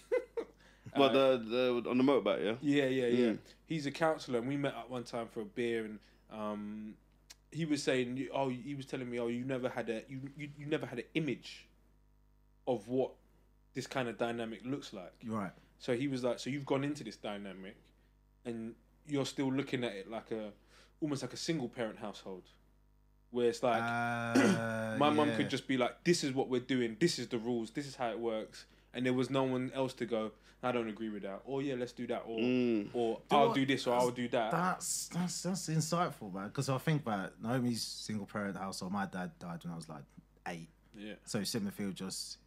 But the, the on the motorbike, yeah. Yeah, yeah, yeah. Mm. He's a counsellor, and we met up one time for a beer, and um, he was saying, "Oh, he was telling me, oh, you never had a you you, you never had an image of what this kind of dynamic looks like." Right. So he was like, "So you've gone into this dynamic, and you're still looking at it like a almost like a single parent household, where it's like." Uh, My mum could just be like, "This is what we're doing. This is the rules. This is how it works." and there was no one else to go. I don't agree with that. Or yeah, let's do that. Or Mm. or you know I'll what? do this or I'll do that. That's that's that's insightful, man. Because I think about Naomi's single parent household. My dad died when I was like eight, Yeah. so similar feel. Just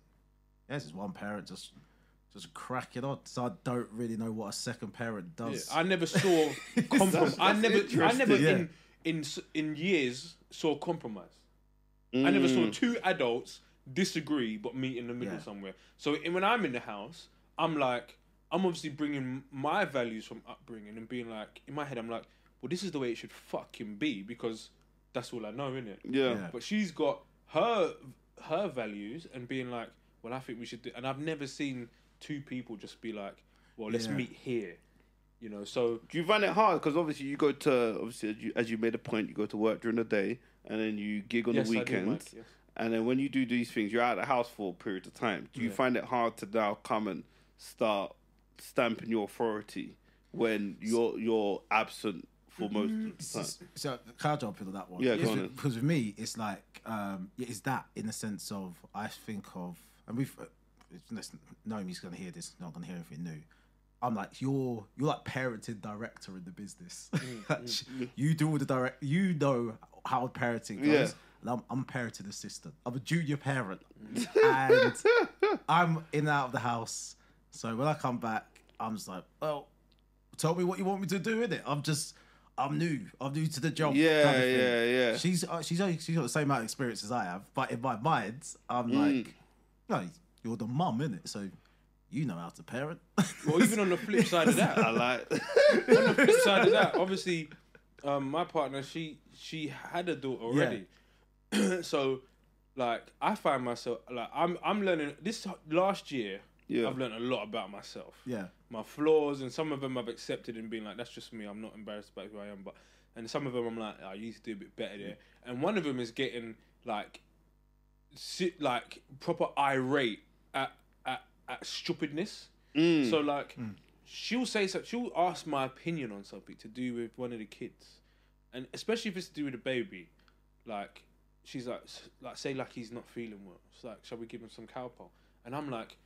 yes, it's one parent just just cracking on. So I don't really know what a second parent Yeah, does. I never saw compromise. I that's never, I never Yeah. in in in years saw compromise. I never saw two adults disagree but meet in the middle Yeah. somewhere. So in- when I'm in the house, I'm like, I'm obviously bringing my values from upbringing and being like, in my head, I'm like, well, this is the way it should fucking be because that's all I know, innit? Yeah. Yeah. But she's got her her values and being like, well, I think we should do. And I've never seen two people just be like, well, let's Yeah. meet here. You know, so Do you find it hard? Because obviously you go to obviously as you, as you made a point, you go to work during the day and then you gig on yes, the I do, weekends. yes. And then when you do these things, you're out of the house for a period of time. Do you Yeah. find it hard to now come and start stamping your authority when you're you're absent for most of the time? So can I jump into that one? Yeah, go It's on with- then. Because with me, it's like um, yeah, it's that in the sense of I think of, and we've uh, listen, Naomi's gonna hear this, not gonna hear anything new. I'm like you're you're like parenting director in the business. Mm, you do all the direct. You know how parenting goes. Yeah. And I'm, I'm a parenting assistant. I'm a junior parent, Mm. and I'm in and out of the house. So when I come back, I'm just like, well, tell me what you want me to do in it. I'm just, I'm new. I'm new to the job. Yeah, kind of yeah, yeah. She's uh, she's only, she's got the same amount of experience as I have, but in my mind, I'm Mm. like, no, you're the mum, in it, so you know how to parent. Well, even on the flip side of that, I like. on the flip side of that, obviously, um, my partner she she had a daughter already, so like I find myself like I'm I'm learning this last year. Yeah. I've learned a lot about myself. yeah, my flaws, and some of them I've accepted and been like, that's just me. I'm not embarrassed about who I am. But and some of them I'm like, "Oh, I used to do a bit better there. And one of them is getting like, sit like proper irate at at, at stupidness. Mm. So like, she'll say something. She'll ask my opinion on something to do with one of the kids, and especially if it's to do with a baby, like. She's like, like, say, like he's not feeling well. It's like, shall we give him some Calpol? And I'm like,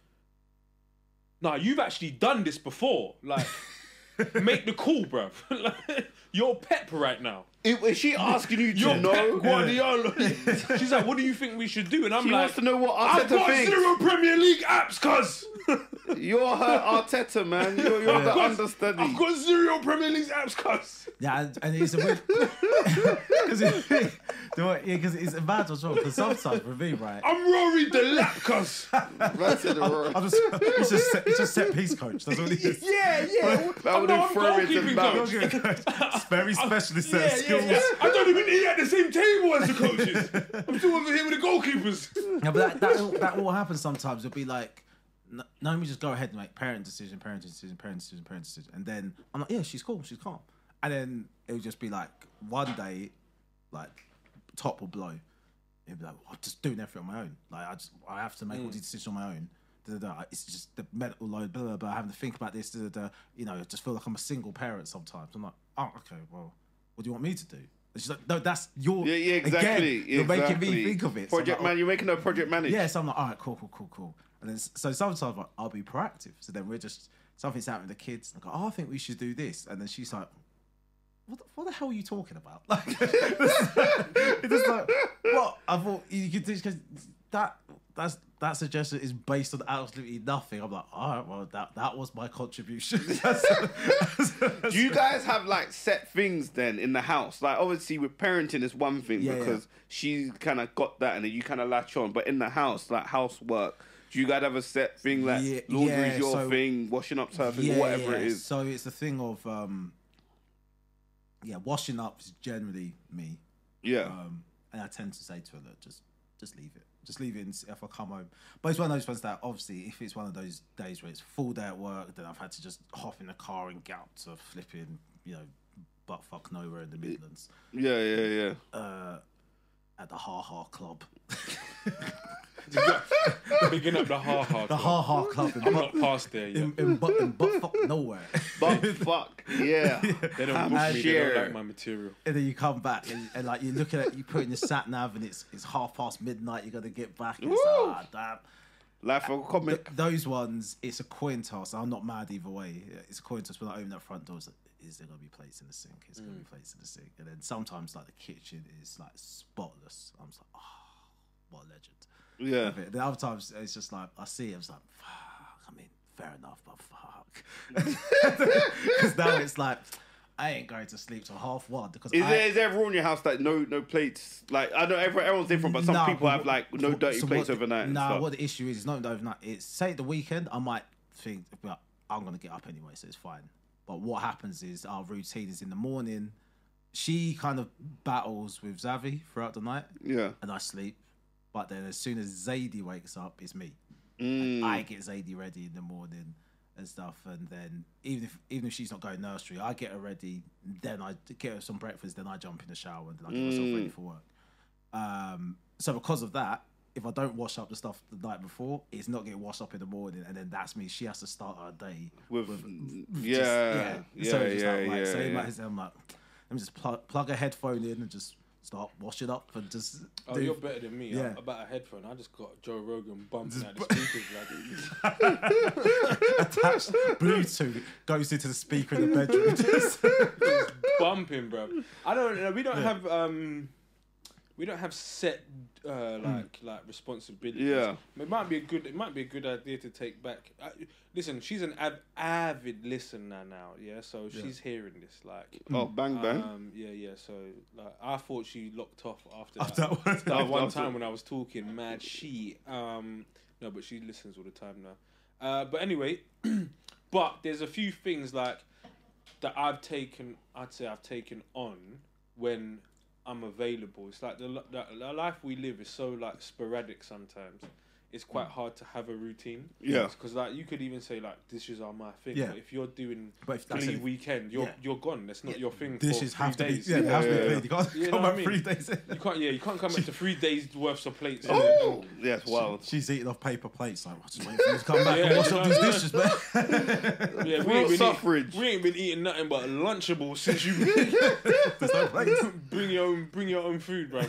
Nah, you've actually done this before. Like, make the call, bruv. you're Pep right now. Is- is she asking you to You're know? Pep Guardiola. She's like, what do you think we should do? And I'm She like, wants to know what I've Arteta got thinks. zero Premier League apps, cuz. You're her Arteta, man. You're, you're the I've understudy. got zero Premier League apps, cuz. yeah, and, and it's a weird because it, you know what, yeah, because it's a bad as well. Because sometimes with me, right, I'm Rory the lap, cuz. Right to the road. I'm just it's just set, it's just set piece coach. That's what it is. yeah, yeah. That would I'm, have I'm thrown it goalkeeping coach. It's very specialist set of yeah, skills. I don't even eat at the same table as the coaches. I'm still over here with the goalkeepers. Yeah, but that, that, that will happen sometimes. It'll be like, "No- no, let me just go ahead and make parent decision, parent decision, parent decision, parent decision. And then I'm like, yeah, she's cool, she's calm. And then it'll just be like, one day, like, top will blow. It'll be like, I'm just doing everything on my own. Like, I just, I have to make all mm. these decisions on my own. Da, da, da. It's just the mental load, blah, blah, blah. Having to think about this, da, da, da. You know, I just feel like I'm a single parent sometimes. I'm like, oh, okay, well, what do you want me to do? And she's like, no, that's your. Yeah, yeah, exactly. Again, you're making me think of it. So Project like, man, you're making a project manager. yeah, so I'm like, all right, cool, cool, cool, cool. And then so sometimes like, I'll be proactive. So then we're just something's happening with the kids. And I go, oh, I think we should do this. And then she's like, what the, what the hell are you talking about? Like, it's just like, what? I thought you could do because that that's that suggestion is based on absolutely nothing. I'm like, all right, well, that that was my contribution. Do you guys have like set things then in the house? Like obviously with parenting is one thing Yeah, yeah. because she kind of got that and then you kind of latch on. But in the house, like housework, do you guys have a set thing like Yeah, laundry's yeah, your so- thing, washing up her thing, whatever yeah. it is? So it's the thing of um, yeah, washing up is generally me. Yeah. Um, and I tend to say to her, look, just just leave it. Just leave it if I come home. But it's one of those ones that obviously, if it's one of those days where it's full day at work, then I've had to just hop in the car and get out to flipping, you know, butt fuck nowhere in the Midlands yeah, yeah, yeah. uh, at the Ha Ha Club. Bigging up the ha ha. The Ha Ha Club in, I'm butt, not past there yet. in, in, butt, in butt fuck nowhere. But fuck, yeah. They don't I'm book me. They don't like my material. and then you come back and, and like you're looking at you put in your sat nav and it's it's half past midnight. You got to get back. And it's like, ah, damn. Life of a comic. Th- those ones, it's a coin toss. I'm not mad either way. It's a coin toss when I open that front door. It's like, is there gonna be plates in the sink? Is there gonna be mm. plates in the sink? And then sometimes like the kitchen is like spotless. I'm just like, oh, what a legend. yeah. The other times it's just like I see it, I'm just like, fuck. I mean, fair enough, but fuck. Because now it's like I ain't going to sleep till half one because Is I, there is there a rule in your house that no no plates? Like I know every, everyone's different, but some Nah, people but have like no so- dirty so plates what- overnight. and Nah, what the issue is, it's not overnight. It's say the weekend, I might think, well, I'm gonna get up anyway, so it's fine. But what happens is our routine is in the morning. She kind of battles with Zavi throughout the night, yeah. and I sleep. But then as soon as Zadie wakes up, it's me. Mm. I get Zadie ready in the morning and stuff, and then even if even if she's not going nursery, I get her ready. Then I get her some breakfast. Then I jump in the shower and then I get myself Mm. ready for work. Um, so because of that, if I don't wash up the stuff the night before, it's not getting washed up in the morning, and then that's me. She has to start her day With, just- yeah, yeah, So yeah, it's just yeah, like, right, so yeah, in my yeah. head, I'm like, let me just plug, plug a headphone in and just start washing up and just. Oh, do- you're better than me. Yeah. I'm about a headphone. I just got Joe Rogan bumping at the speakers like. attached Bluetooth goes into the speaker in the bedroom. Just- bumping, bro. I don't. We don't have um, we don't have set uh like like responsibilities. Yeah. it might be a good. It might be a good idea to take back. Uh, listen, she's an av- avid listener now. Yeah, so she's hearing this. Like, Oh, bang bang. um, yeah, yeah. So like, I thought she locked off after, After that, that one. that After- one after- time when I was talking mad she. Um, no, but she listens all the time now. Uh, but anyway, but there's a few things like that I've taken. I'd say I've taken on when I'm available. It's like the, the, the life we live is so like sporadic sometimes. It's quite hard to have a routine. Yeah. Because like you could even say like dishes are my thing. Yeah. But if you're doing But if that's Glee weekend, you're Yeah. you're gone. That's not your thing. Dishes for have to be. days. Yeah, they have to Yeah, be yeah. You can't You know come what out I mean? three days in. You can't. Yeah, you can't come up to three days worth of plates. Oh, that's wild. She's eating off paper plates. Like, just waiting for you to come back Yeah, and wash up these dishes, man. Yeah, we Real ain't, been suffrage. eating, we ain't been eating nothing but Lunchables since you There's no plates. bring your own bring your own food, bro.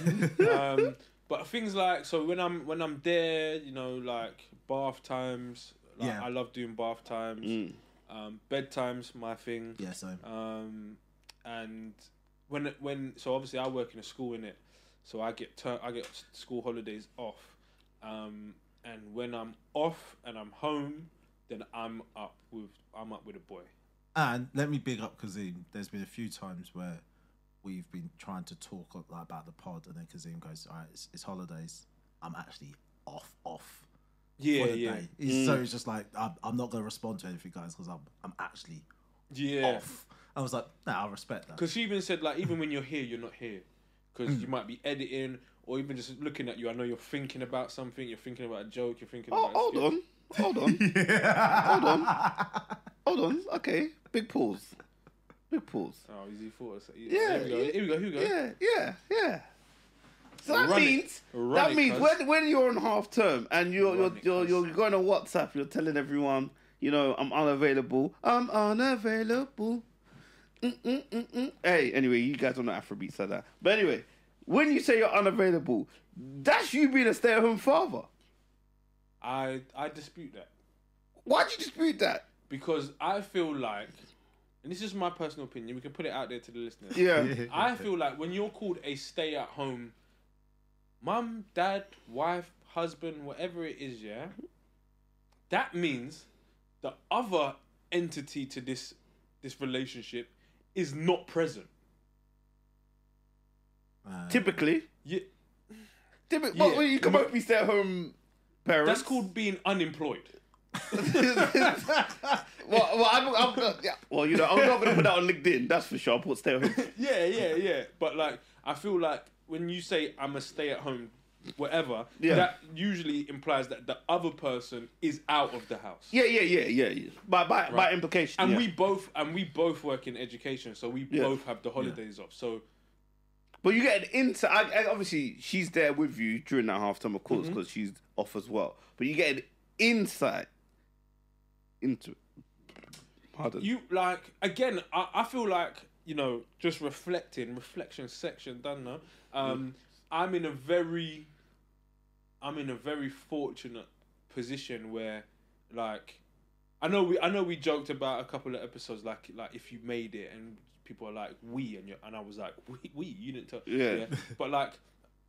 Um, but things like so when I'm when I'm there, you know, like bath times. Like, Yeah. I love doing bath times. Mm. Um, bedtimes, my thing. Yeah, so Um, and when when so obviously I work in a school in it, so I get ter- I get school holidays off. Um, and when I'm off and I'm home, then I'm up with I'm up with a boy. And let me big up Kazim. There's been a few times where we've been trying to talk like, about the pod, and then Kazim goes, "All right, it's, it's holidays. I'm actually off, off Yeah, for the yeah, day." He's, So it's just like I'm, I'm not going to respond to anything, guys, because I'm I'm actually yeah. off. I was like, "Nah, I respect that." Because she even said like even when you're here, you're not here, because mm. you might be editing or even just looking at you. I know you're thinking about something. You're thinking about a joke. You're thinking. Oh, about a hold skit. on, hold on, hold on, hold on. Okay, big pause, big pause. Oh, easy for us. Yeah, Here we go. yeah. Here we go. Here we go. Yeah, yeah, yeah. So that Run it. means Run that it, means when when you're on half term and you're you're it, you're, you're going on WhatsApp, you're telling everyone, you know, I'm unavailable. I'm unavailable. Mm-mm-mm-mm. Hey, anyway, you guys don't know Afrobeats like that. But anyway, when you say you're unavailable, that's you being a stay-at-home father. I I dispute that Why do you dispute that? because I feel like, and this is my personal opinion. We can put it out there to the listeners. Yeah. I feel like when you're called a stay at home mum, dad, wife, husband, whatever it is, yeah, that means the other entity to this this relationship is not present. Uh, Typically, Yeah, typically, Yeah. well, you can both be stay-at-home parents. that's called being unemployed. well, well, I'm, I'm, yeah. well, you know, I'm not going to put that on LinkedIn. That's for sure. I'll put stay at home. Yeah, yeah, yeah. But like, I feel like when you say I'm a stay at home, whatever, Yeah. that usually implies that the other person is out of the house. Yeah, yeah, yeah, yeah. yeah. By by by implication. And yeah. we both and we both work in education, so we Yeah. both have the holidays off. So but you get an insight. I, I, obviously, she's there with you during that half time, of course, Mm-hmm. because she's off as well. But you get an insight into. Pardon. you like again. I, I feel like you know just reflecting, reflection section done now. Um, I'm in a very, I'm in a very fortunate position where, like, I know we I know we joked about a couple of episodes like like if you made it and people are like we and you and I was like we we you didn't tell Yeah. but like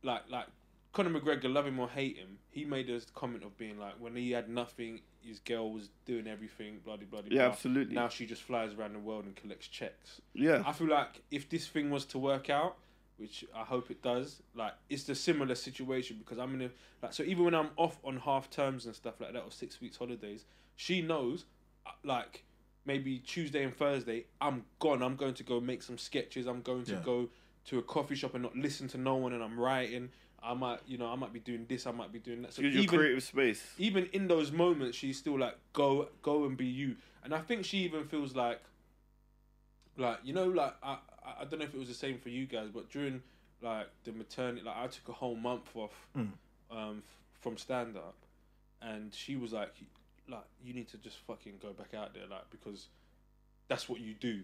like like Conor McGregor love him or hate him he made a comment of being like when he had nothing his girl was doing everything bloody bloody Yeah, blah. absolutely. now she just flies around the world and collects checks Yeah. I feel like if this thing was to work out, which I hope it does, like it's the similar situation because I'm in a like so even when I'm off on half terms and stuff like that or six weeks holidays, she knows uh, like maybe Tuesday and Thursday I'm gone. I'm going to go make some sketches. I'm going to Yeah. go to a coffee shop and not listen to no one and I'm writing. I might you know I might be doing this. I might be doing that. So Use your even creative space. even in those moments, she's still like, go, go and be you. And I think she even feels like, like you know, like I, I- I don't know if it was the same for you guys, but during like the maternity, like I took a whole month off Mm. um, f- from stand up, and she was like, like you need to just fucking go back out there, like because that's what you do.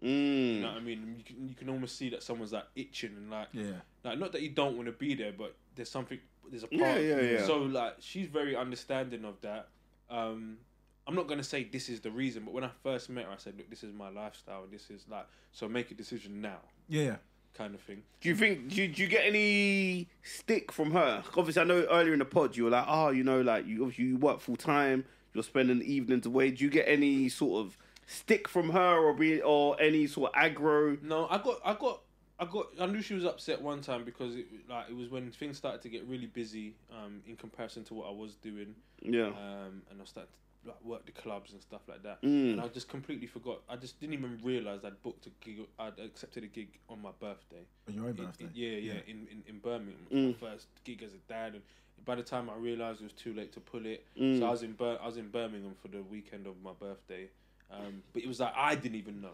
You Mm. know what I mean? You can you can almost see that someone's like itching and like Yeah. like not that you don't want to be there, but there's something there's a part. Yeah, yeah, yeah. So like she's very understanding of that. Um, I'm not gonna say this is the reason, but when I first met her, I said, look, this is my lifestyle, and this is like so make a decision now, Yeah. kind of thing. Do you think do you, do you get any stick from her? Obviously, I know earlier in the pod you were like, oh, you know, like you obviously you work full time, you're spending the evenings away. Do you get any sort of stick from her or be or any sort of aggro? No, I got, I got, I got. I knew she was upset one time because it like it was when things started to get really busy um, in comparison to what I was doing. Yeah. um, and I started to like work the clubs and stuff like that. Mm. And I just completely forgot. I just didn't even realize I'd booked a gig. I'd accepted a gig on my birthday. On your own In- birthday. in- yeah, yeah, In, in in Birmingham. Mm. my first gig as a dad, and by the time I realized it was too late to pull it, Mm. so I was in Bir- I was in Birmingham for the weekend of my birthday. Um, but it was like I didn't even know.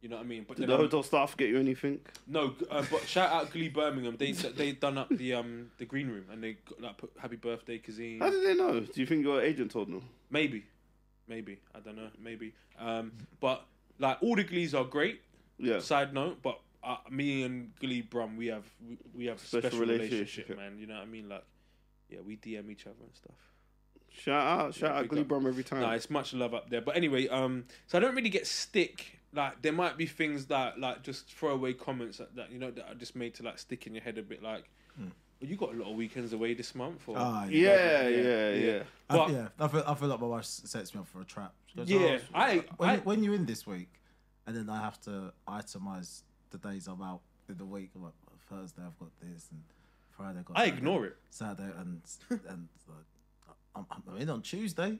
You know what I mean? But Did the hotel staff get you anything? no, uh, but shout out Glee Birmingham. They they done up the um the green room and they got, like put Happy Birthday Kazim. How did they know? Do you think your agent told them? Maybe, maybe I don't know. Maybe, um, but like all the Glees are great. Yeah. Side note, but uh, me and Glee Brum, we have we, we have Special special, relationship. relationship, man. You know what I mean? Like, yeah, we DM each other and stuff. Shout out, shout Yeah, out big Glee. Brum every time. No, it's much love up there. But anyway, um, so I don't really get stick. Like there might be things that like just throwaway comments that, that you know that are just made to like stick in your head a bit. Like, Hmm. well, you got a lot of weekends away this month. Or, Ah, yeah, yeah, Yeah, yeah. yeah. I, But- yeah, I feel, I feel like my wife sets me up for a trap. Goes, Yeah, "Oh, I- when, I- when you're in this week, and then I have to itemize the days I'm out in the week. Like Thursday I've got this, and Friday I've got. I Saturday- ignore it. Saturday and and like, I'm, I'm in on Tuesday.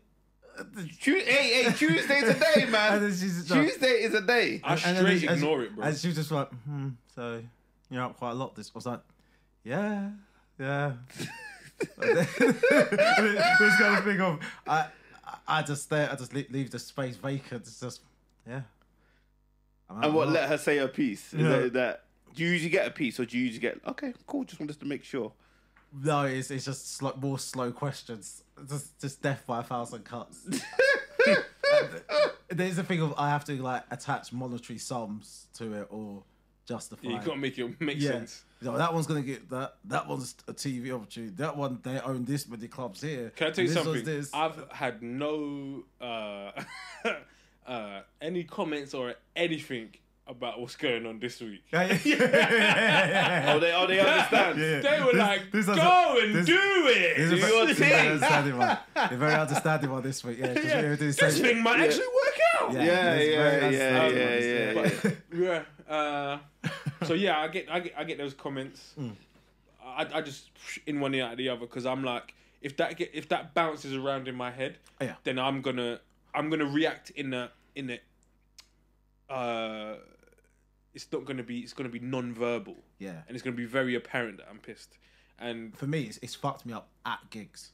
Tu- hey, hey, Tuesday's a day, man. And then she's like- Tuesday is a day. I And- and straight then- and ignore it, bro. And she was just like, hmm, so you're out quite a lot this. I was like, yeah, yeah. this kind of thing of I, I- I just stay, I just leave, leave the space vacant. It's just, yeah. And what? Let her say her piece. Is Yeah. that, that? Do you usually get a piece, or do you usually get? Okay, cool. Just wanted to make sure. No, it's it's just slow, more slow questions. Just just death by a thousand cuts. There's a thing of I have to like attach monetary sums to it or justify. you gotta make it make yeah. sense. No, that one's gonna get that. That one's a TV opportunity. That one they own this many clubs here. Can I tell you this something? I've had no uh, uh, any comments or anything about what's going on this week. Yeah, yeah, yeah, yeah, yeah, Oh, they, oh, they understand. yeah. They were This- like, this "Go a- and this- do it." is Do a- your this is very thing. understanding one. They're very understanding one this week. Yeah, 'cause we this same- thing might actually work out. Yeah, Yeah, it's yeah, very yeah, yeah, one, yeah, yeah. yeah. Uh, so yeah, I get, I get, I get those comments. Hmm. I, I just in one ear out of the other because I'm like, if that get, if that bounces around in my head, Yeah. then I'm gonna, I'm gonna react in a, in a, uh, it's not gonna be, it's gonna be non-verbal, Yeah. and it's gonna be very apparent that I'm pissed. And For me, it's, it's fucked me up at gigs.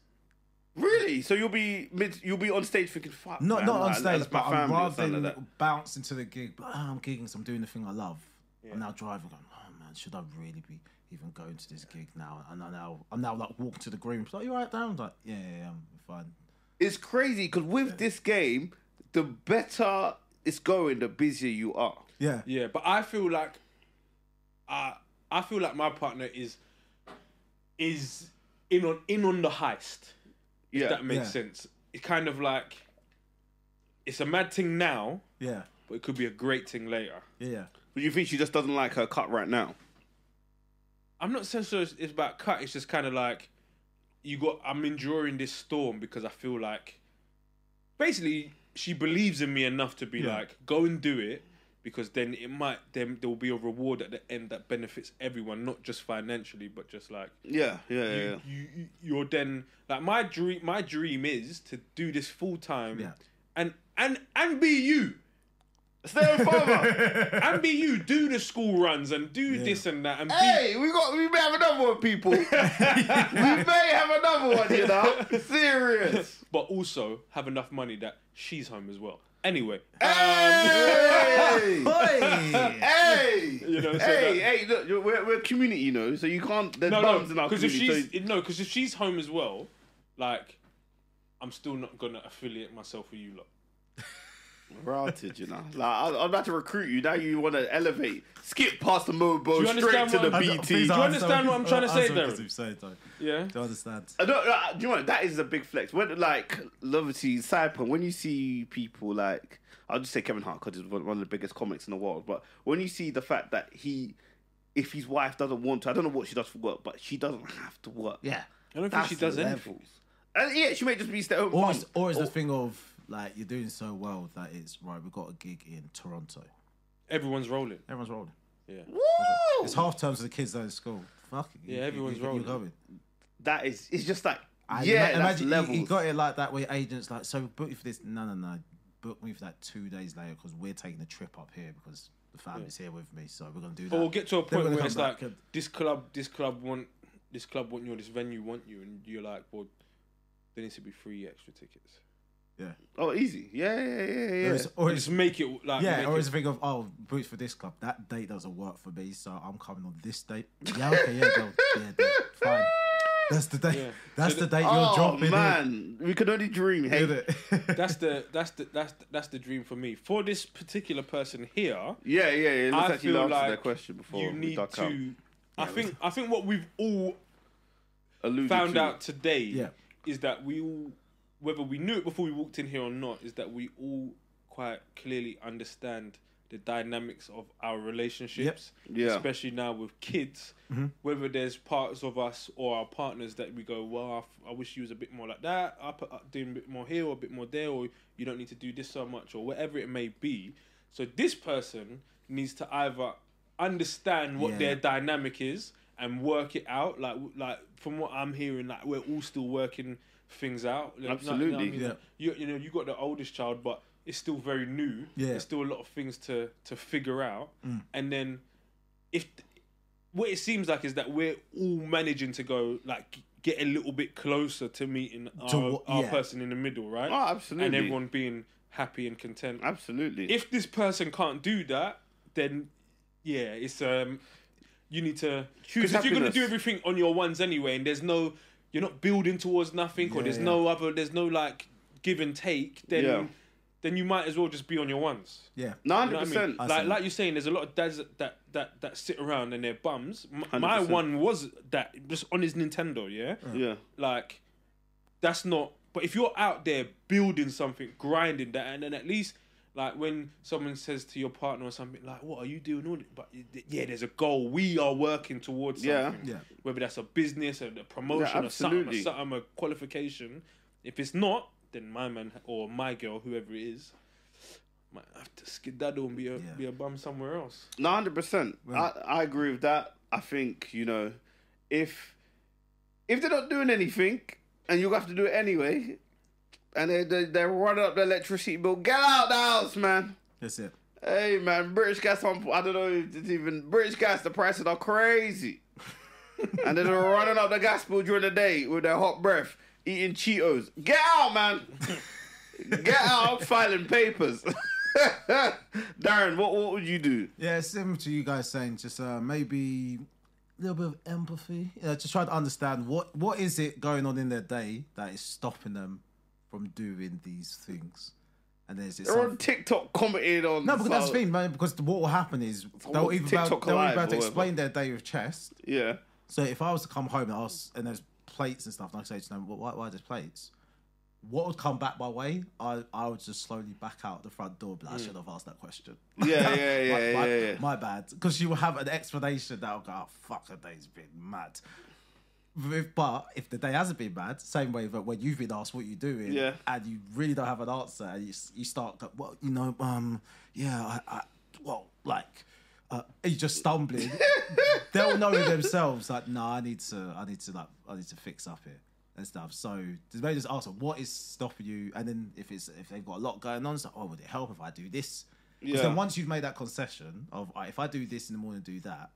Really? So you'll be mid, you'll be on stage thinking, "Fuck." Not man, not on stage, but I'm rather than like bounce into the gig. But ah, I'm gigging, so I'm doing the thing I love. I'm now driving, going, oh man, should I really be even going to this gig now? And I now I'm now like walking to the green. It's like, you right down? like, yeah, yeah, yeah, I'm fine. It's crazy because with this game, the better it's going, the busier you are. Yeah, Yeah, but I feel like, uh, I feel like my partner is, is in on in on the heist. Yeah. That makes Yeah. sense. It's kind of like it's a mad thing now, Yeah, but it could be a great thing later. yeah. But you think she just doesn't like her cut right now? I'm not saying so it's, it's about cut. It's just kind of like you got. I'm enduring this storm because I feel like basically she believes in me enough to be Yeah. like, go and do it because then it might then there will be a reward at the end that benefits everyone, not just financially, but just like Yeah, yeah, yeah. you, yeah. you, you you're then like my dream. My dream is to do this full time Yeah. and and and be you. Stay on father. And be you, do the school runs and do this and that and be hey, we got we may have another one, people. we may have another one, you know. Serious. but also have enough money that she's home as well. Anyway, Hey, um, Hey! hey, You know, so hey, that- hey. Look, you're- we're, we're a community, you know. So you can't. There's no, no, in our because if community. she's so- no, because if she's home as well, like I'm still not gonna affiliate myself with you lot. Routed, you know. Like I, I'm about to recruit you. Now you want to elevate, skip past the mobo, you straight understand to the what I'm- BET. Do you you understand what I'm trying to say, answer Darren? because you've said, though. Yeah, Do you understand? I don't, uh, do you know? That is a big flex. When like, love obviously, side point. When you see people like, I'll just say Kevin Hart because he's one one of the biggest comics in the world. But when you see the fact that he, if his wife doesn't want to, I don't know what she does for work, but she doesn't have to work. Yeah. I don't think she does levels. anything. And yeah, she may just be stay home. Or is, or is the thing of like you're doing so well that it's right. We've got a gig in Toronto. Everyone's rolling. Everyone's rolling. Yeah, Woo! It's half terms for the kids that are in school. Fuck it. Yeah, everyone's you, you, rolling. You're going. That is, it's just like, I yeah, ima- imagine levels. he, he got it like that where agents like so book you for this. No, no, no. Book me for that two days later because we're taking a trip up here because the family's here with me. So we're gonna do that. Or we'll get to a point where it's come like this club, this club want, this club want you, or this venue want you, and you're like, well, there needs to be free extra tickets. Yeah. oh, easy. Yeah, yeah, yeah, yeah. Or it's, or Just it's, make it like yeah, make or it- it's a thing of oh, boots for this club. That date doesn't work for me, so I'm coming on this date. Yeah, okay, yeah, go, yeah, go, fine. That's the date. Yeah. That's So the the- date you're oh dropping. man, we could only dream. Hey, that's the that's the that's the, that's the dream for me. For this particular person here, yeah, yeah, yeah. It looks I like you feel answered like that question before. you need to. out. I think I think what we've all Alluded found to. out today Yeah. is that we all, whether we knew it before we walked in here or not, is that we all quite clearly understand the dynamics of our relationships, Yeah. especially now with kids. Mm-hmm. Whether there's parts of us or our partners that we go, well, I, f- I wish you was a bit more like that, up, up uh, doing a bit more here or a bit more there, or you don't need to do this so much, or whatever it may be. So this person needs to either understand what Yeah. their dynamic is and work it out. Like, like from what I'm hearing, like we're all still working things out. Like, you know- you know I Absolutely. mean? Yeah. You, you know, you got the oldest child, but it's still very new. Yeah. There's still a lot of things to to figure out. Mm. And then, if what it seems like is that we're all managing to go like get a little bit closer to meeting To our, what- our yeah. person in the middle, right? Oh, absolutely. And everyone being happy and content. Absolutely. If this person can't do that, then yeah, it's um, you need to Choose because if you're gonna do everything on your ones anyway, and there's no, you're not building towards nothing, or there's yeah. no other, there's no like give and take, then Yeah. then you might as well just be on your ones. yeah. no, You know what I mean? Like like you're saying, there's a lot of dads that that that, that sit around and they're bums. M- my one was that just on his Nintendo, yeah. Yeah. Like that's not. But if you're out there building something, grinding that, and then at least like when someone says to your partner or something like, "What are you doing?" All this? but yeah, there's a goal. We are working towards Yeah. something. Yeah. Whether that's a business or a promotion Yeah, or something, or something, a qualification. If it's not, then my man or my girl, whoever it is, might have to skedaddle and be a Yeah. be a bum somewhere else. Hundred percent. I I agree with that. I think you know, if if they're not doing anything and you have to do it anyway, and they they they're running up the electricity bill, get out the house, man. That's it. Hey man, British gas on I don't know if it's even British gas. The prices are crazy, and they're running up the gas bill during the day with their hot breath, eating Cheetos. Get out, man. Get out, filing papers. Darren, what what would you do? Yeah, similar to you guys saying, just uh, maybe a little bit of empathy. Know, just try to understand what what is it going on in their day that is stopping them from doing these things. And there's it They're on TikTok commenting on. no, because that's the thing, man. Because what will happen is they'll what either be TikTok able, they'll Live either be able to explain their day with chest. Yeah, So if I was to come home and ask, and there's plates and stuff, like I say, to them, well, why, why there's plates? what would come back my way, I, I would just slowly back out the front door. But I mm. should have asked that question. Yeah, yeah, yeah, my, yeah, my, yeah, my bad. Because you will have an explanation that will go, oh, fuck, the day's been mad. But if the day hasn't been bad, same way that when you've been asked what you're doing, Yeah. and you really don't have an answer, and you, you start, well, you know, um, yeah, I, I well, like, uh, you're just stumbling. They'll know themselves, like, nah, I need to, I need to, like, I need to fix up here and stuff. So maybe just ask them, what is stopping you? And then if it's if they've got a lot going on, it's like, oh, would it help if I do this? Because Yeah. then once you've made that concession of right, if I do this in the morning, do that,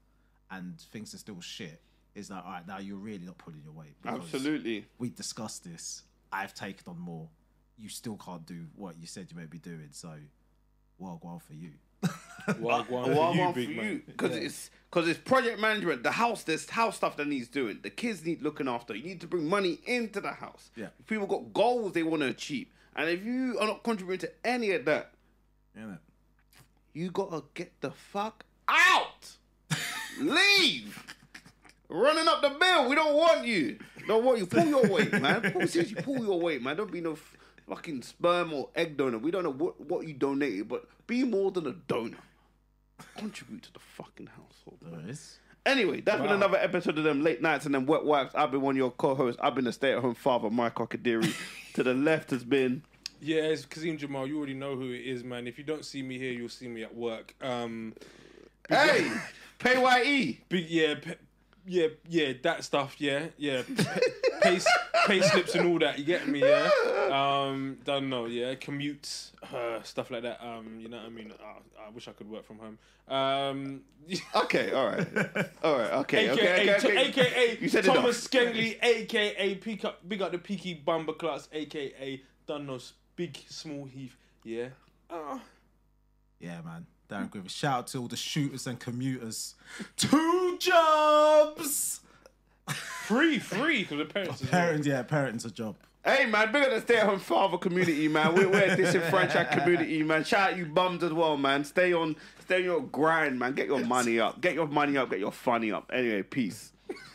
and things are still shit, it's like all right, now you're really not pulling your weight. Absolutely. We discussed this. I've taken on more. You still can't do what you said you may be doing. So, well, go on for you. Well, go on Well, for you, one for big you, man. because it's because it's project management. The house, there's house stuff that needs doing. The kids need looking after. You need to bring money into the house. Yeah. people got goals they want to achieve, and if you are not contributing to any of that, Innit? you gotta get the fuck out. Leave. Running up the bill. We don't want you. Don't want you. Pull your weight, man. Pull, seriously, pull your weight, man. Don't be no f- fucking sperm or egg donor. We don't know what, what you donated, but be more than a donor. Contribute to the fucking household. man. There is. Anyway, that's been another episode of them late nights and them wet wipes. I've been one of your co-hosts. I've been a stay-at-home father, Mike Okadiri. to the left has been Yeah, it's Kazim Jamal. You already know who it is, man. If you don't see me here, you'll see me at work. Um, Hey, pay ye. big yeah, pe- yeah, yeah, that stuff. Yeah, yeah, pay, pay slips and all that. You get me? Yeah. Um, don't know. Yeah, commutes, uh, stuff like that. Um, you know what I mean? Uh, I wish I could work from home. Um, Okay, all right, all right, okay, AKA, okay, okay, okay. AKA You said Thomas off. Skengley, AKA Pick up, Big up the Peaky Bumper Class, AKA Dunnos, Big Small Heath. Yeah. Uh, Yeah, man. Darren Griffith. Shout out to all the shooters and commuters. Two jobs. free, free, because the parents. as. Parents, yeah, parents a job. Hey man, big up the stay-at-home father community, man. We're, we're a disenfranchised community, man. Shout out you bums as well, man. Stay on, stay on your grind, man. Get your money up. Get your money up. Get your funny up. Anyway, peace.